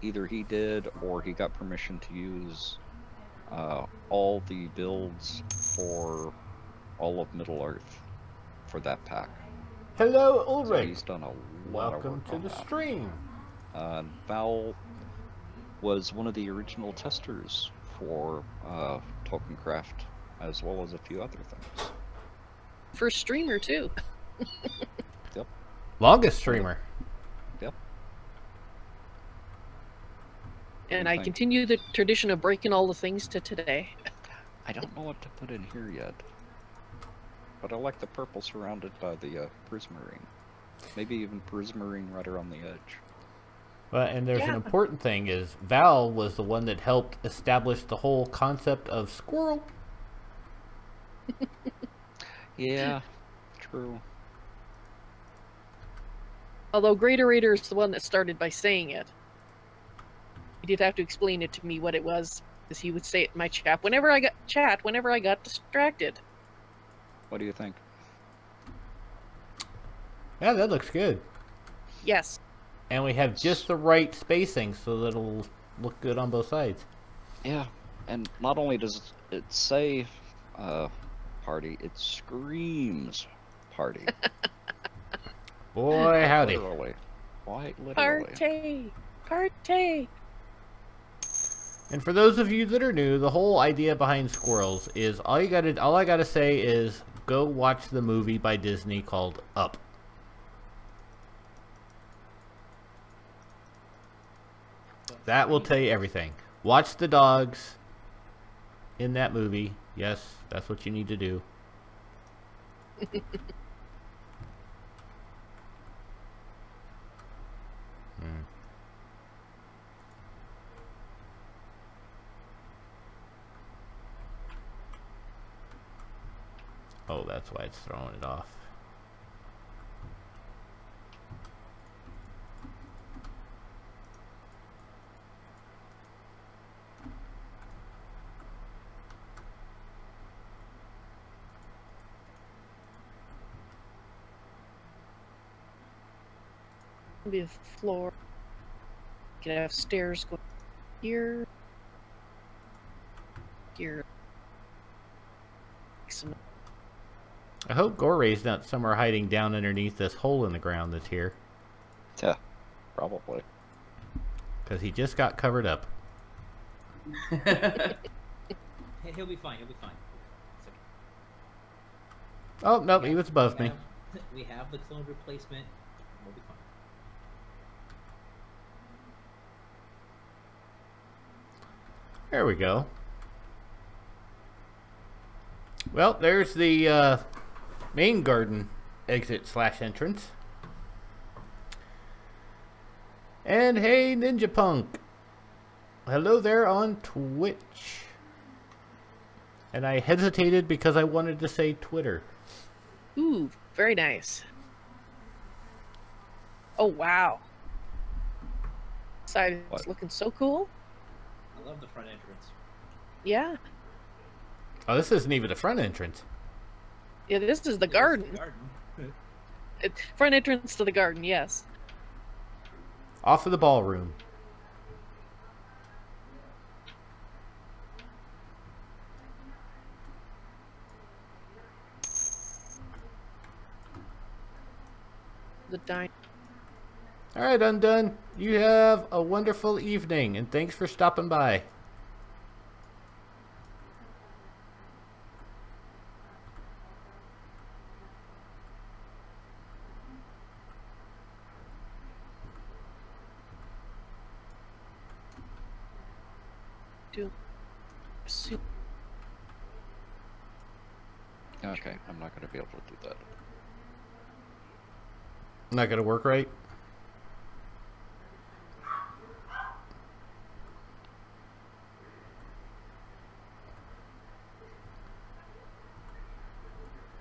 either he did or he got permission to use uh, all the builds for all of Middle Earth for that pack. Hello, So Ulrich. he's done a lot of Welcome work to on the that. stream. Uh, Val was one of the original testers for uh, Tolkiencraft, as well as a few other things. First streamer too. yep. Longest streamer. Yep. And I Thank- continue the tradition of breaking all the things to today. I don't know what to put in here yet, but I like the purple surrounded by the uh, prismarine. Maybe even prismarine right around the edge. Well, and there's an important thing is Val was the one that helped establish the whole concept of squirrel. Yeah, true. Although GreatOrator is the one that started by saying it. He did have to explain it to me what it was, because he would say it in my chat whenever I got chat, whenever I got distracted. What do you think? Yeah, that looks good. Yes. And we have just the right spacing so that it'll look good on both sides. Yeah, and not only does it say uh, party, it screams party. Boy, howdy. Literally. Quite literally. Party! Party! And for those of you that are new, the whole idea behind squirrels is all you gotta all I gotta say is go watch the movie by Disney called Up. That will tell you everything. Watch the dogs in that movie. Yes, that's what you need to do. Hmm. Oh, that's why it's throwing it off. Be a floor. Could have stairs going here. Here. Some I hope Goray's not somewhere hiding down underneath this hole in the ground that's here. Yeah, probably. Because he just got covered up. Hey, He'll be fine. He'll be fine. It's okay. Oh, nope, We he have- was above we me. have- We have the clone replacement. We'll be fine. There we go. Well, there's the uh, main garden exit slash entrance. And hey, Ninja Punk. Hello there on Twitch. And I hesitated because I wanted to say Twitter. Ooh, very nice. Oh wow. Side is looking so cool. I love the front entrance. Yeah. Oh, this isn't even the front entrance. Yeah, this is the This is garden. garden. It, front entrance to the garden, yes. Off of the ballroom. The dine. All right, Undone. You have a wonderful evening, and thanks for stopping by. Do. Su- Okay, I'm not going to be able to do that. Not gonna work right.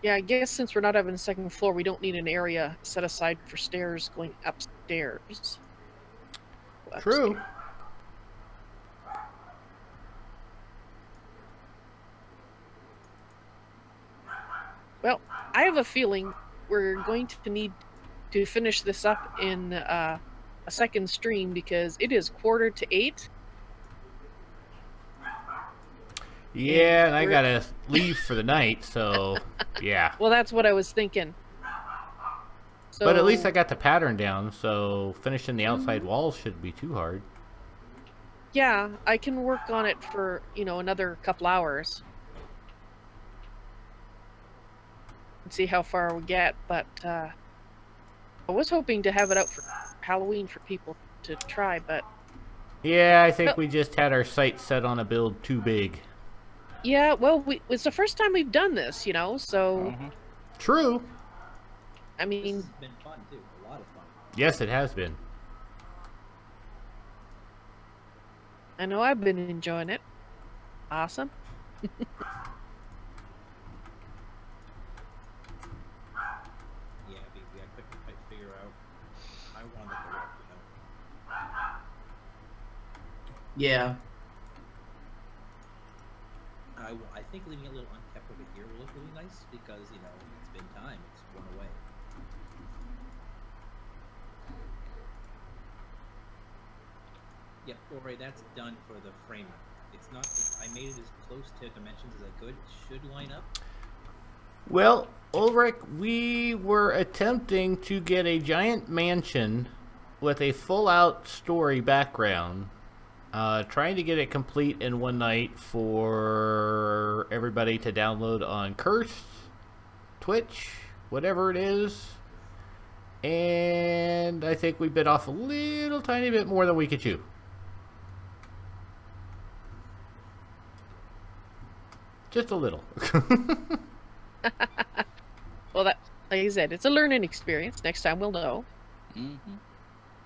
Yeah, I guess since we're not having a second floor, we don't need an area set aside for stairs going upstairs. Go True. upstairs. Well, I have a feeling we're going to need to finish this up in uh, a second stream because it is quarter to eight. Yeah, and I gotta leave for the night, so yeah. Well, that's what I was thinking. So, But at least I got the pattern down, so finishing the outside Mm-hmm. walls shouldn't be too hard. Yeah, I can work on it for, you know, another couple hours. And see how far we get, but uh I was hoping to have it out for Halloween for people to try, but Yeah, I think Well- we just had our sights set on a build too big. yeah, well, we, it's the first time we've done this, you know, so Mhm. True. I This mean, has been fun too. A lot of fun. Yes, it has been. I know I've been enjoying it. Awesome. Yeah, baby, I couldn't quite figure out. I wanted to work, you know. Yeah. I, I think leaving it a little unkept over here will look really nice because you know it's been time. It's run away. Yep, alright, that's done for the framing. It's not. I made it as close to dimensions as I could. It should line up. Well, Ulrich, we were attempting to get a giant mansion with a full out story background, uh, trying to get it complete in one night for everybody to download on Curse, Twitch, whatever it is. And I think we bit off a little tiny bit more than we could chew. Just a little. Well, that, like I said, it's a learning experience. Next time we'll know. hmm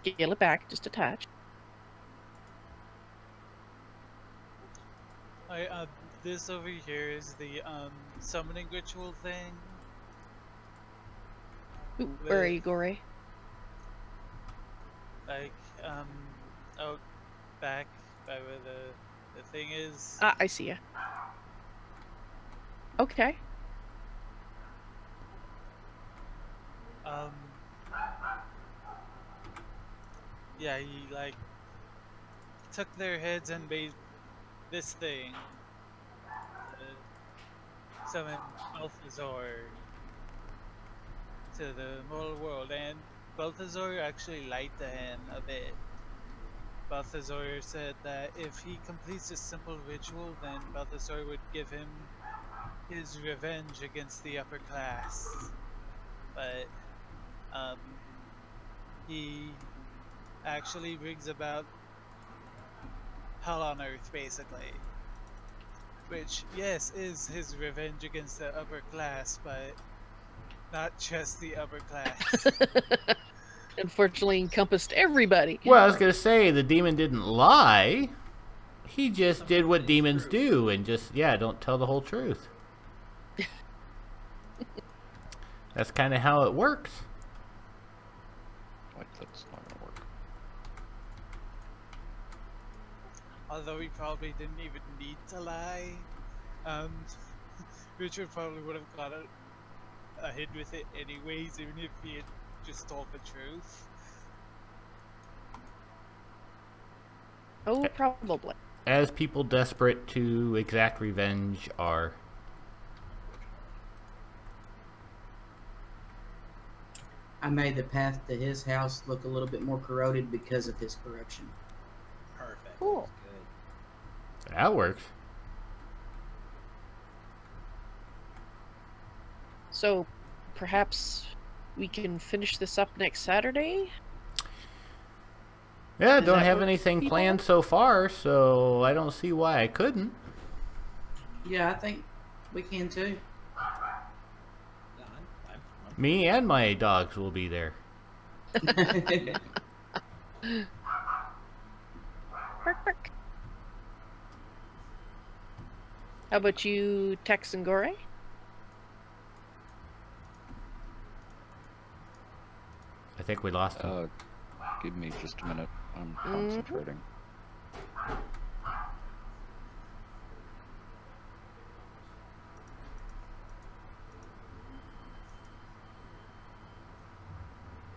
Scale it back just a touch. I uh, this over here is the um summoning ritual thing. Ooh, where are you, Gore? Like um out back by where the the thing is. Ah, I see ya. Okay. Um. Yeah, he like took their heads and made this thing. Uh, summon Balthazar to the mortal world, and Balthazar actually lied to him a bit. Balthazar said that if he completes this simple ritual, then Balthazar would give him his revenge against the upper class. But um, he actually brings about hell on earth, basically. Which, yes, is his revenge against the upper class, but not just the upper class. Unfortunately, encompassed everybody. Well, I was gonna say the demon didn't lie. He just did what demons do and just yeah, don't tell the whole truth. That's kind of how it works. Like that's not gonna work. Although he probably didn't even need to lie. Um, Richard probably would have got a, a hit with it anyways, even if he had just told the truth. Oh, probably. As people desperate to exact revenge are. I made the path to his house look a little bit more corroded because of his corruption. Perfect. Cool. That's good. That works. So, perhaps we can finish this up next Saturday? Yeah, Does don't have anything people? planned so far, so I don't see why I couldn't. Yeah, I think we can too. Me and my dogs will be there. How about you, Tex and Gore? I think we lost him. Uh, give me just a minute. I'm Mhm. concentrating.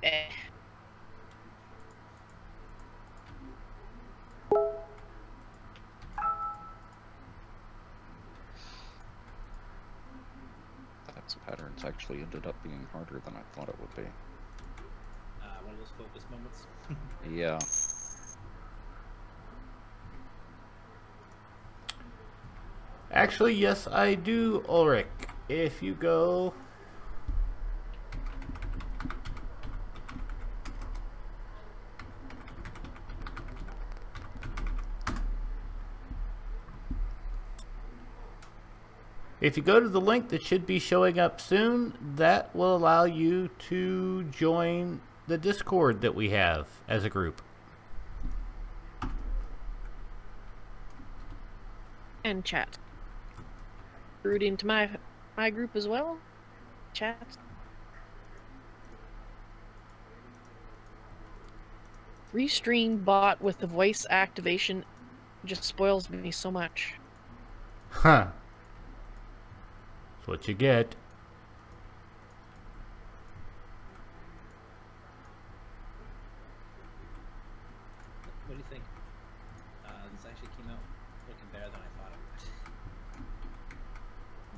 Eh. That pattern's actually ended up being harder than I thought it would be. uh, one of those focus moments. Yeah. Actually, yes, I do, Ulrich. If you go. If you go to the link that should be showing up soon, that will allow you to join the Discord that we have as a group. And chat. Root into my my group as well. Chat. Restream bot with the voice activation just spoils me so much. Huh. That's what you get. What do you think? Uh, this actually came out looking better than I thought it would.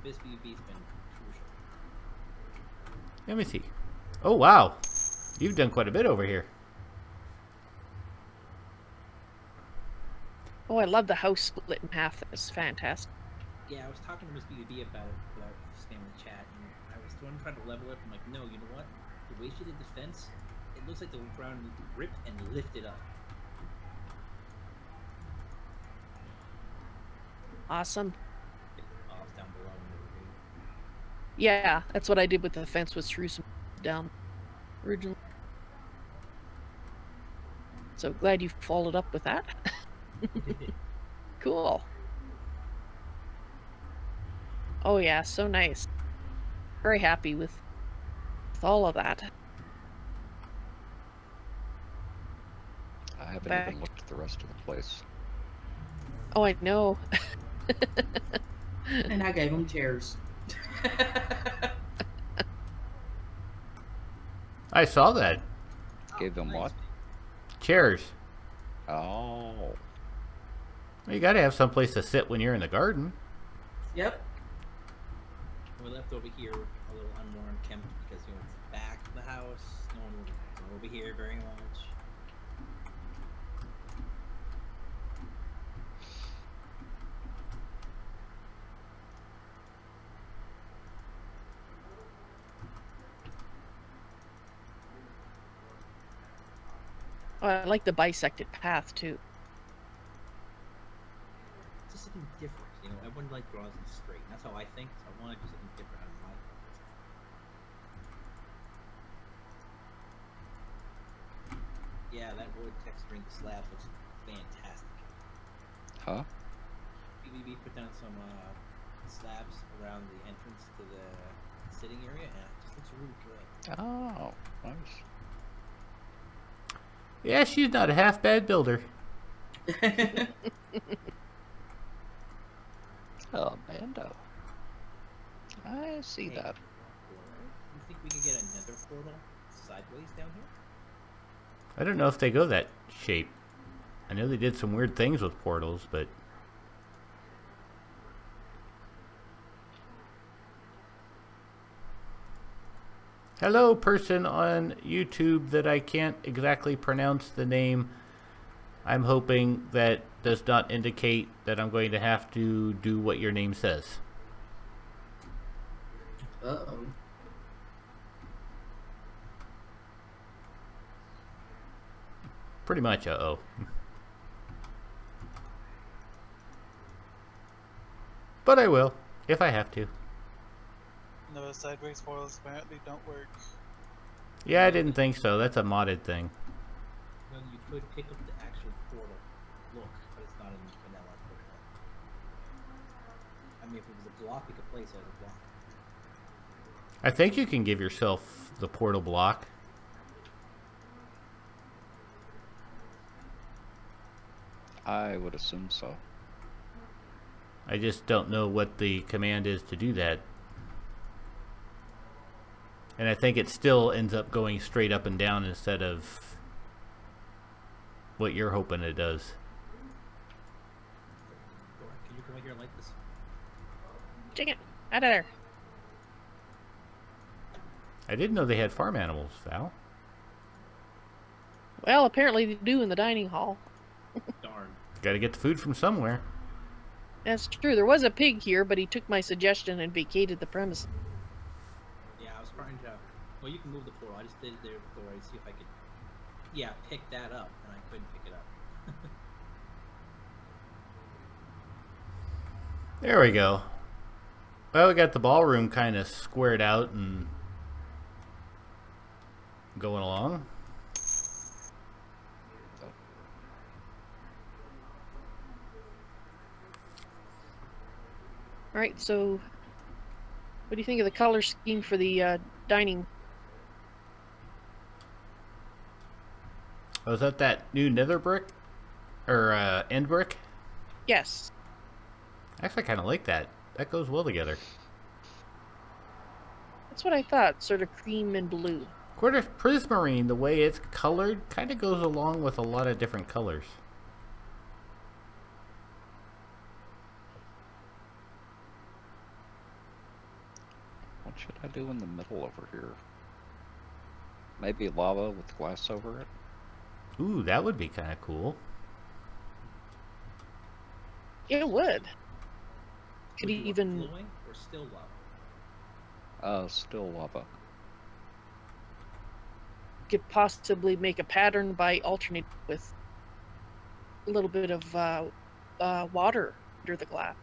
This BB's been crucial. Let me see. Oh, wow. You've done quite a bit over here. Oh, I love the house split in half. That's fantastic. Yeah, I was talking to Miss BB about it without spamming the chat, and I was trying trying to level it. I'm like, no, you know what? The way she did the fence, it looks like the ground ripped and lifted up. Awesome. Off down below. Yeah, that's what I did with the fence was threw some down originally. So glad you followed up with that. cool. Oh yeah, so nice. Very happy with with all of that. I haven't Back. even looked at the rest of the place. Oh, I know. And I gave them chairs. I saw that. Gave them what? Chairs. Oh. Well, you gotta have someplace to sit when you're in the garden. Yep. We're left over here a little unworn Kemp because you know it's back of the house. No one will over here very much. Oh, I like the bisected path too. Just something different, you know. Everyone like draws it straight. That's how I think. So I want to do something different out of my. Yeah, that wood texturing the slabs looks fantastic. Huh? BBB put down some uh, slabs around the entrance to the sitting area, and it just looks really good. Oh, nice. Yeah, she's not a half bad builder. Oh, Mando. I see Hey. that. You think we could get another portal sideways down here? I don't know if they go that shape. I know they did some weird things with portals, but Hello, person on YouTube that I can't exactly pronounce the name. I'm hoping that does not indicate that I'm going to have to do what your name says. Uh oh. Pretty much, uh oh. But I will, if I have to. No, sideways portals apparently don't work. Yeah, I didn't think so. That's a modded thing. Well, you could pick up the actual portal look, but it's not in vanilla portal. I mean, if it was a block, we could place it as a block. I think you can give yourself the portal block. I would assume so. I just don't know what the command is to do that. And I think it still ends up going straight up and down instead of what you're hoping it does. Dora, can you come out here and light this? Dang it! Out of there. I didn't know they had farm animals, Val. Well, apparently they do in the dining hall. Darn. Got to get the food from somewhere. That's true. There was a pig here, but he took my suggestion and vacated the premise. Yeah, I was trying to. Well, you can move the portal. I just did it there before Dora to see if I could. Yeah, pick that up, and I couldn't pick it up. There we go. Well, we got the ballroom kind of squared out and going along. All right, so what do you think of the color scheme for the uh, dining? Was that that new nether brick? Or uh, end brick? Yes. I actually, I kind of like that. That goes well together. That's what I thought, sort of cream and blue. Quarter prismarine, the way it's colored, kind of goes along with a lot of different colors. What should I do in the middle over here? Maybe lava with glass over it? Ooh, that would be kind of cool. It would. Could you even flowing or still lava? Uh, still lava. could possibly make a pattern by alternating with a little bit of uh, uh, water under the glass.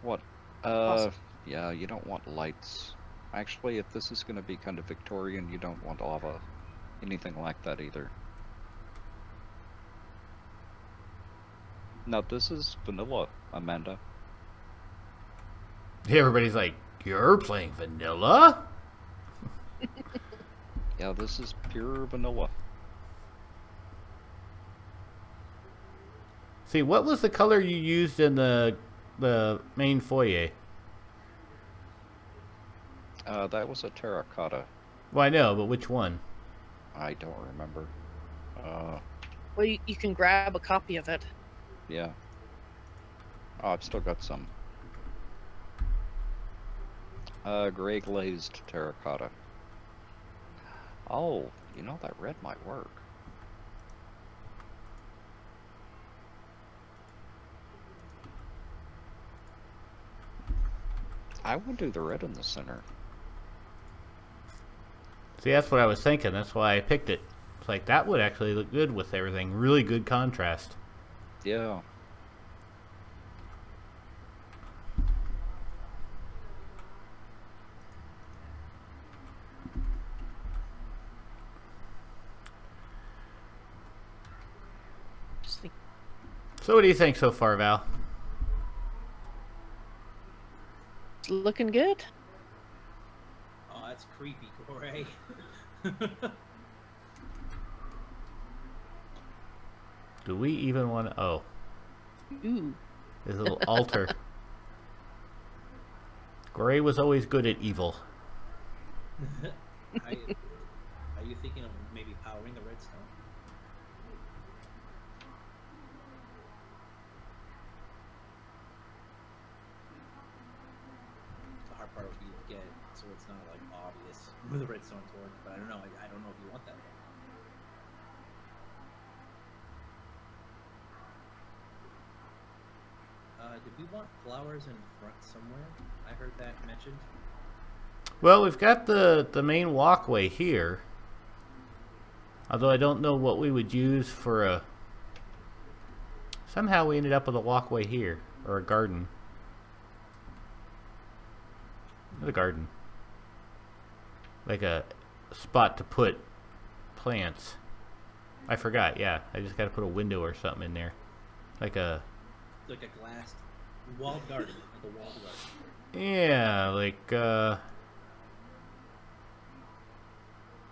What? Uh, Awesome. yeah, you don't want lights. Actually, if this is going to be kind of Victorian, you don't want lava. Anything like that either. Now, this is vanilla, Amanda. Everybody's like, "You're playing vanilla?" Yeah, this is pure vanilla. See, what was the color you used in the the main foyer? Uh, that was a terracotta. Well, I know, but which one? I don't remember. Uh, Well, you, you can grab a copy of it. yeah. Oh, I've still got some. Uh, gray glazed terracotta. Oh, you know that red might work. I would do the red in the center. See, that's what I was thinking. That's why I picked it. It's like that would actually look good with everything. Really good contrast. Yeah. Just think, So, what do you think so far, Val? it's looking good. Oh, that's creepy, Corey. Do we even want to? Oh, Ooh. this little altar. Gray was always good at evil. are, you, are you thinking of maybe powering the redstone? The hard part would be to get it so it's not like where the redstone torch, but I don't know. I, I don't know if you want that. Uh, did we want flowers in front somewhere? I heard that mentioned. Well, we've got the the main walkway here. Although I don't know what we would use for a. Somehow we ended up with a walkway here or a garden. A garden. Like a spot to put plants. I forgot. Yeah, I just got to put a window or something in there, like a like a glass walled garden, like a walled garden. Yeah, like, uh...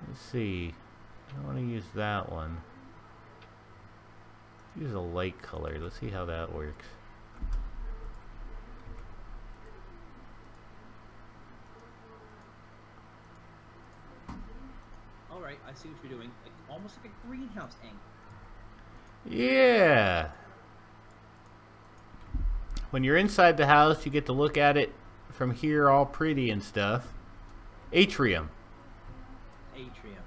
Let's see. I want to use that one. Use a light color. Let's see how that works. Right, I see what you're doing. Like almost like a greenhouse angle. Yeah! When you're inside the house, you get to look at it from here all pretty and stuff. Atrium. Atrium.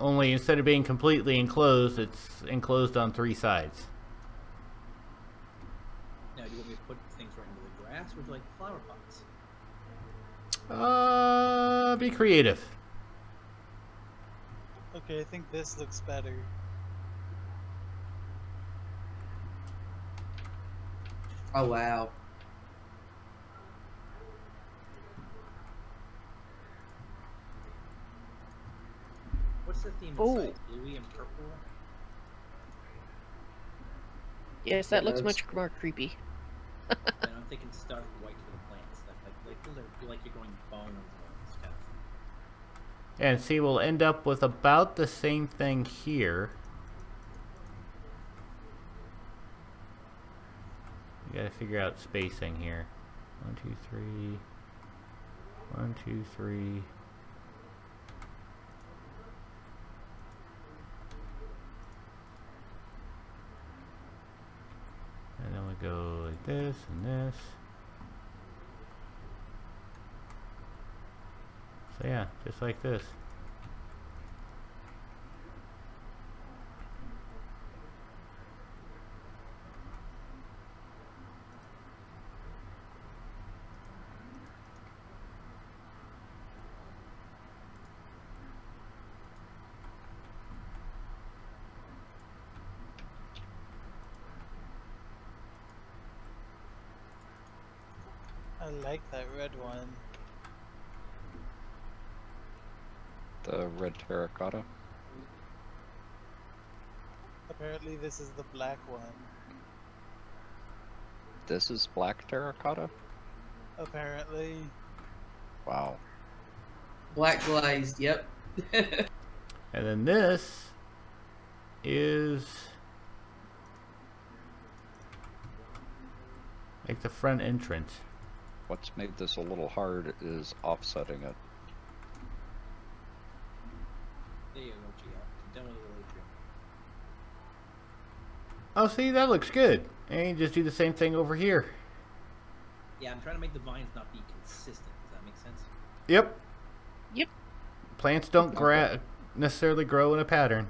Only instead of being completely enclosed, it's enclosed on three sides. Now, do you want me to put things right into the grass, or would you like flower pots? Uh, be creative. Okay, I think this looks better. Oh wow. What's the theme? of It's like bluey and purple. Yes, that yeah, looks much more creepy. and I'm thinking stark white for the plants, like like like, like you're going bones. And see, we'll end up with about the same thing here. You gotta figure out spacing here. One, two, three. One, two, three. And then we go like this and this. So yeah, just like this. I like that red one. The red terracotta. Apparently, this is the black one. This is black terracotta? Apparently, Wow. Black glazed. Yep. And then this is like the front entrance. What's made this a little hard is offsetting it. There you go, Gio. Done with the late trim. Oh, see, that looks good. And you just do the same thing over here. Yeah, I'm trying to make the vines not be consistent. Does that make sense? Yep. Yep. Plants don't gra- necessarily grow in a pattern.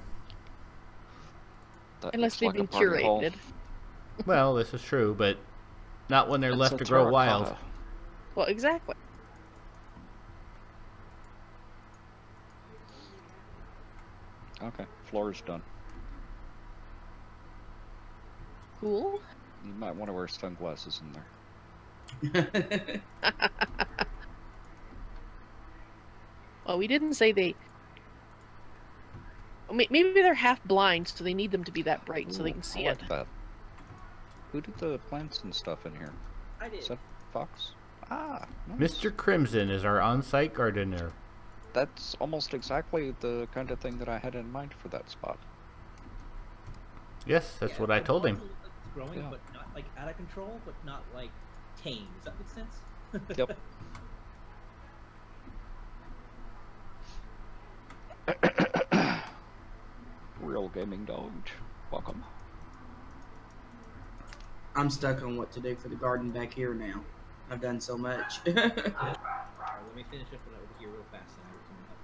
That Unless they've like been curated. Well, this is true, but not when they're It's left to grow wild. Well, exactly. Okay, floor's done. Cool. You might want to wear sunglasses in there. Well, we didn't say they. Maybe they're half blind, so they need them to be that bright so they can see I it. like that. Who did the plants and stuff in here? I did. Is that Fox? Ah, nice. Mr. Crimson is our on-site gardener. That's almost exactly the kind of thing that I had in mind for that spot. Yes, that's Yeah, what I told him. Vines are, like, growing, Yeah. but not like out of control, but not like tame. Does that make sense? Yep. Real gaming dogs. Welcome. I'm stuck on what to do for the garden back here now. I've done so much. Alright, let me finish up with over here real fast and I'll come up.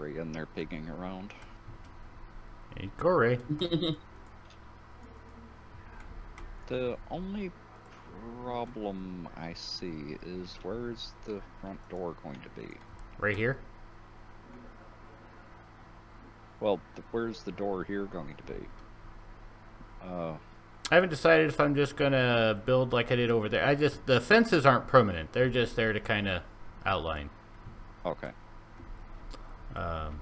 Corey in there pigging around. Hey, Corey. The only problem I see is where is the front door going to be? Right here. Well, th- where's the door here going to be? Uh, I haven't decided if I'm just gonna build like I did over there. I just the fences aren't permanent; they're just there to kind of outline. okay. Um,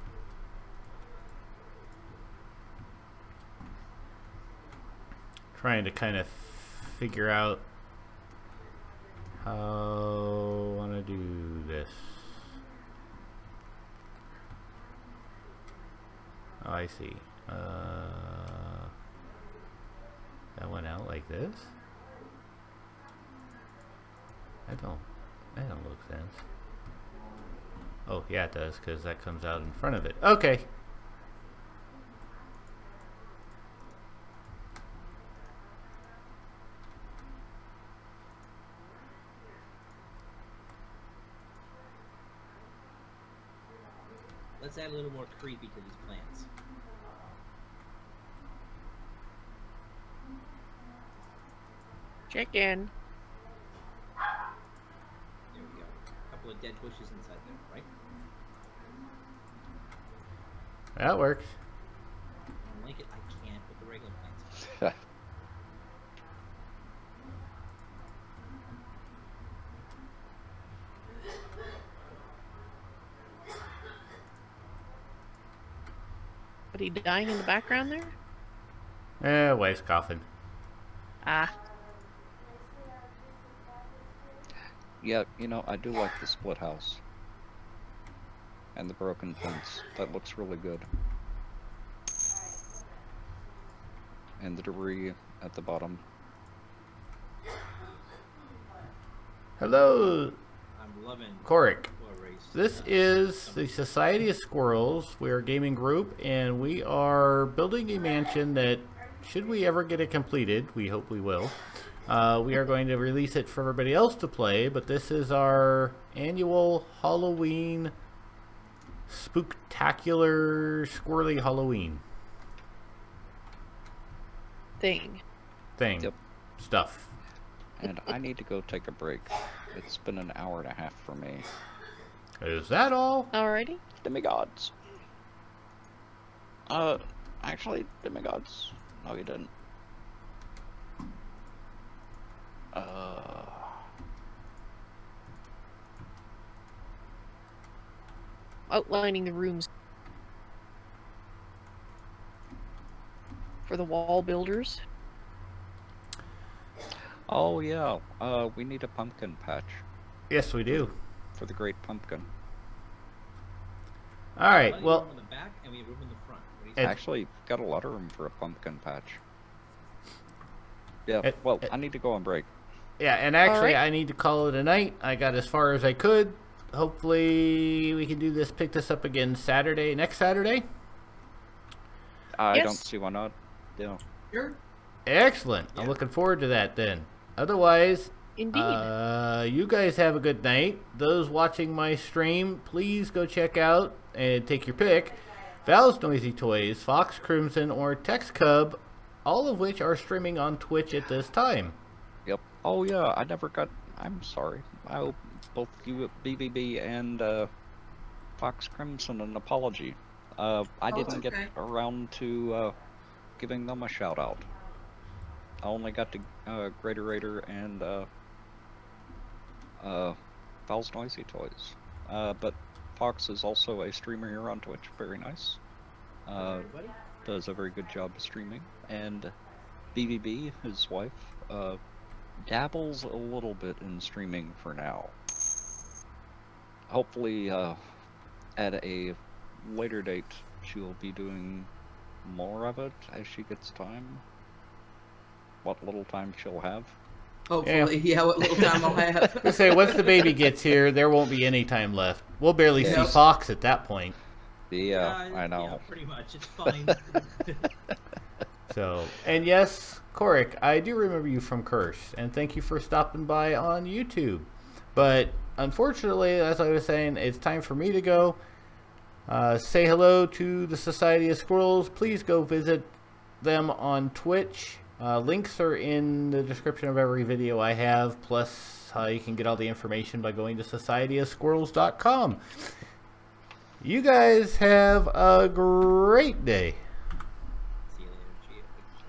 trying to kind of figure out how I want to do this. Oh, I see. Uh, that went out like this. I don't. That don't look sense. Oh, yeah, it does, because that comes out in front of it. Okay. Let's add a little more creepy to these plants. Chicken. couple of dead bushes inside there, right? That works. I like it. I can't with the regular plants. But he dying in the background there? Eh, wife's coughing. Ah. Yeah, you know, I do like the split house. And the broken fence. That looks really good. And the debris at the bottom. Hello, I'm loving Korik. This is the Society of Squirrels. We're a gaming group, and we are building a mansion that, should we ever get it completed, we hope we will. Uh, we are going to release it for everybody else to play, but this is our annual Halloween spooktacular squirrely Halloween thing. thing. Yep. Stuff. And I need to go take a break. It's been an hour and a half for me. Is that all? Alrighty. Demigods. Uh, actually, demigods. No, you didn't. Uh, Outlining the rooms for the wall builders. oh yeah. Uh, we need a pumpkin patch Yes, we do. for the Great Pumpkin. All right. plenty Well, room in the back we have room in the front. What do you It- think? Actually, got a lot of room for a pumpkin patch. Yeah. It- well, it- I need to go on break. Yeah, and actually, Alright. I need to call it a night. I got as far as I could. Hopefully, we can do this, pick this up again Saturday, next Saturday. I don't see why not. Yeah. Sure. Excellent. I'm looking forward to that then. Otherwise, Indeed. uh, you guys have a good night. Those watching my stream, please go check out and take your pick. Val's Noisy Toys, Fox Crimson, or Tex Cub, all of which are streaming on Twitch at this time. Yep. Oh yeah, I never got. I'm sorry. I owe both you, BBB, and uh, Fox Crimson an apology. Uh, I Oh, didn't get around to uh, giving them a shout out. I only got to uh, GreatOrator and uh, uh, Val's Noisy Toys. Uh, but Fox is also a streamer here on Twitch. Very nice. Uh, does a very good job of streaming, and BBB, his wife, uh, dabbles a little bit in streaming for now. Hopefully, uh, at a later date, she'll be doing more of it as she gets time. What little time she'll have. Hopefully, yeah. what little time I'll have. I say once the baby gets here, there won't be any time left. We'll barely see Fox at that point. Yeah, Uh, I know. Yeah, pretty much. It's fine. So, and yes, Korik, I do remember you from Curse, and thank you for stopping by on YouTube. But unfortunately, as I was saying, it's time for me to go. Uh, say hello to the Society of Squirrels. Please go visit them on Twitch. Uh, links are in the description of every video I have, plus uh, you can get all the information by going to societyofsquirrels.com. You guys have a great day. See you later. G-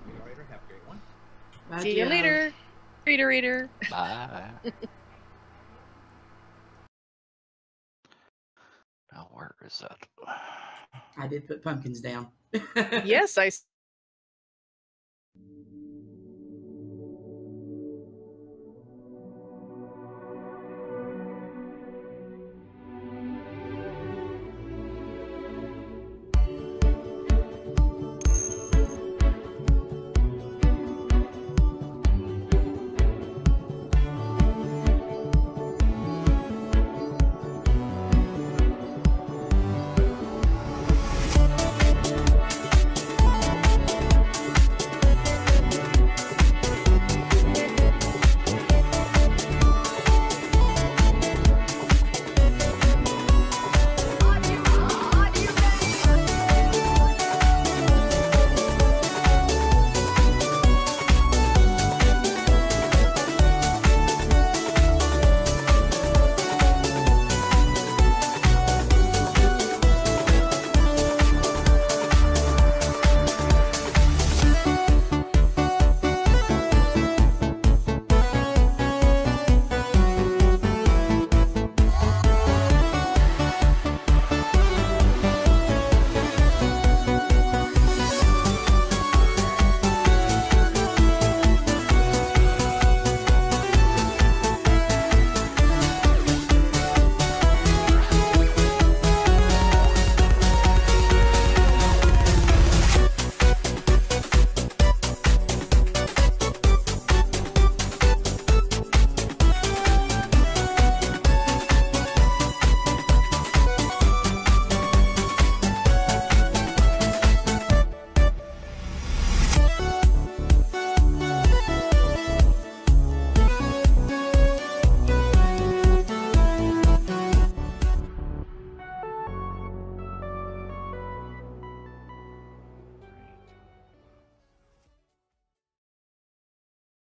G- Raider, have a great one. Bye, See you Gianna. later. Reader, reader. Bye. now, where is that? I did put pumpkins down. Yes, I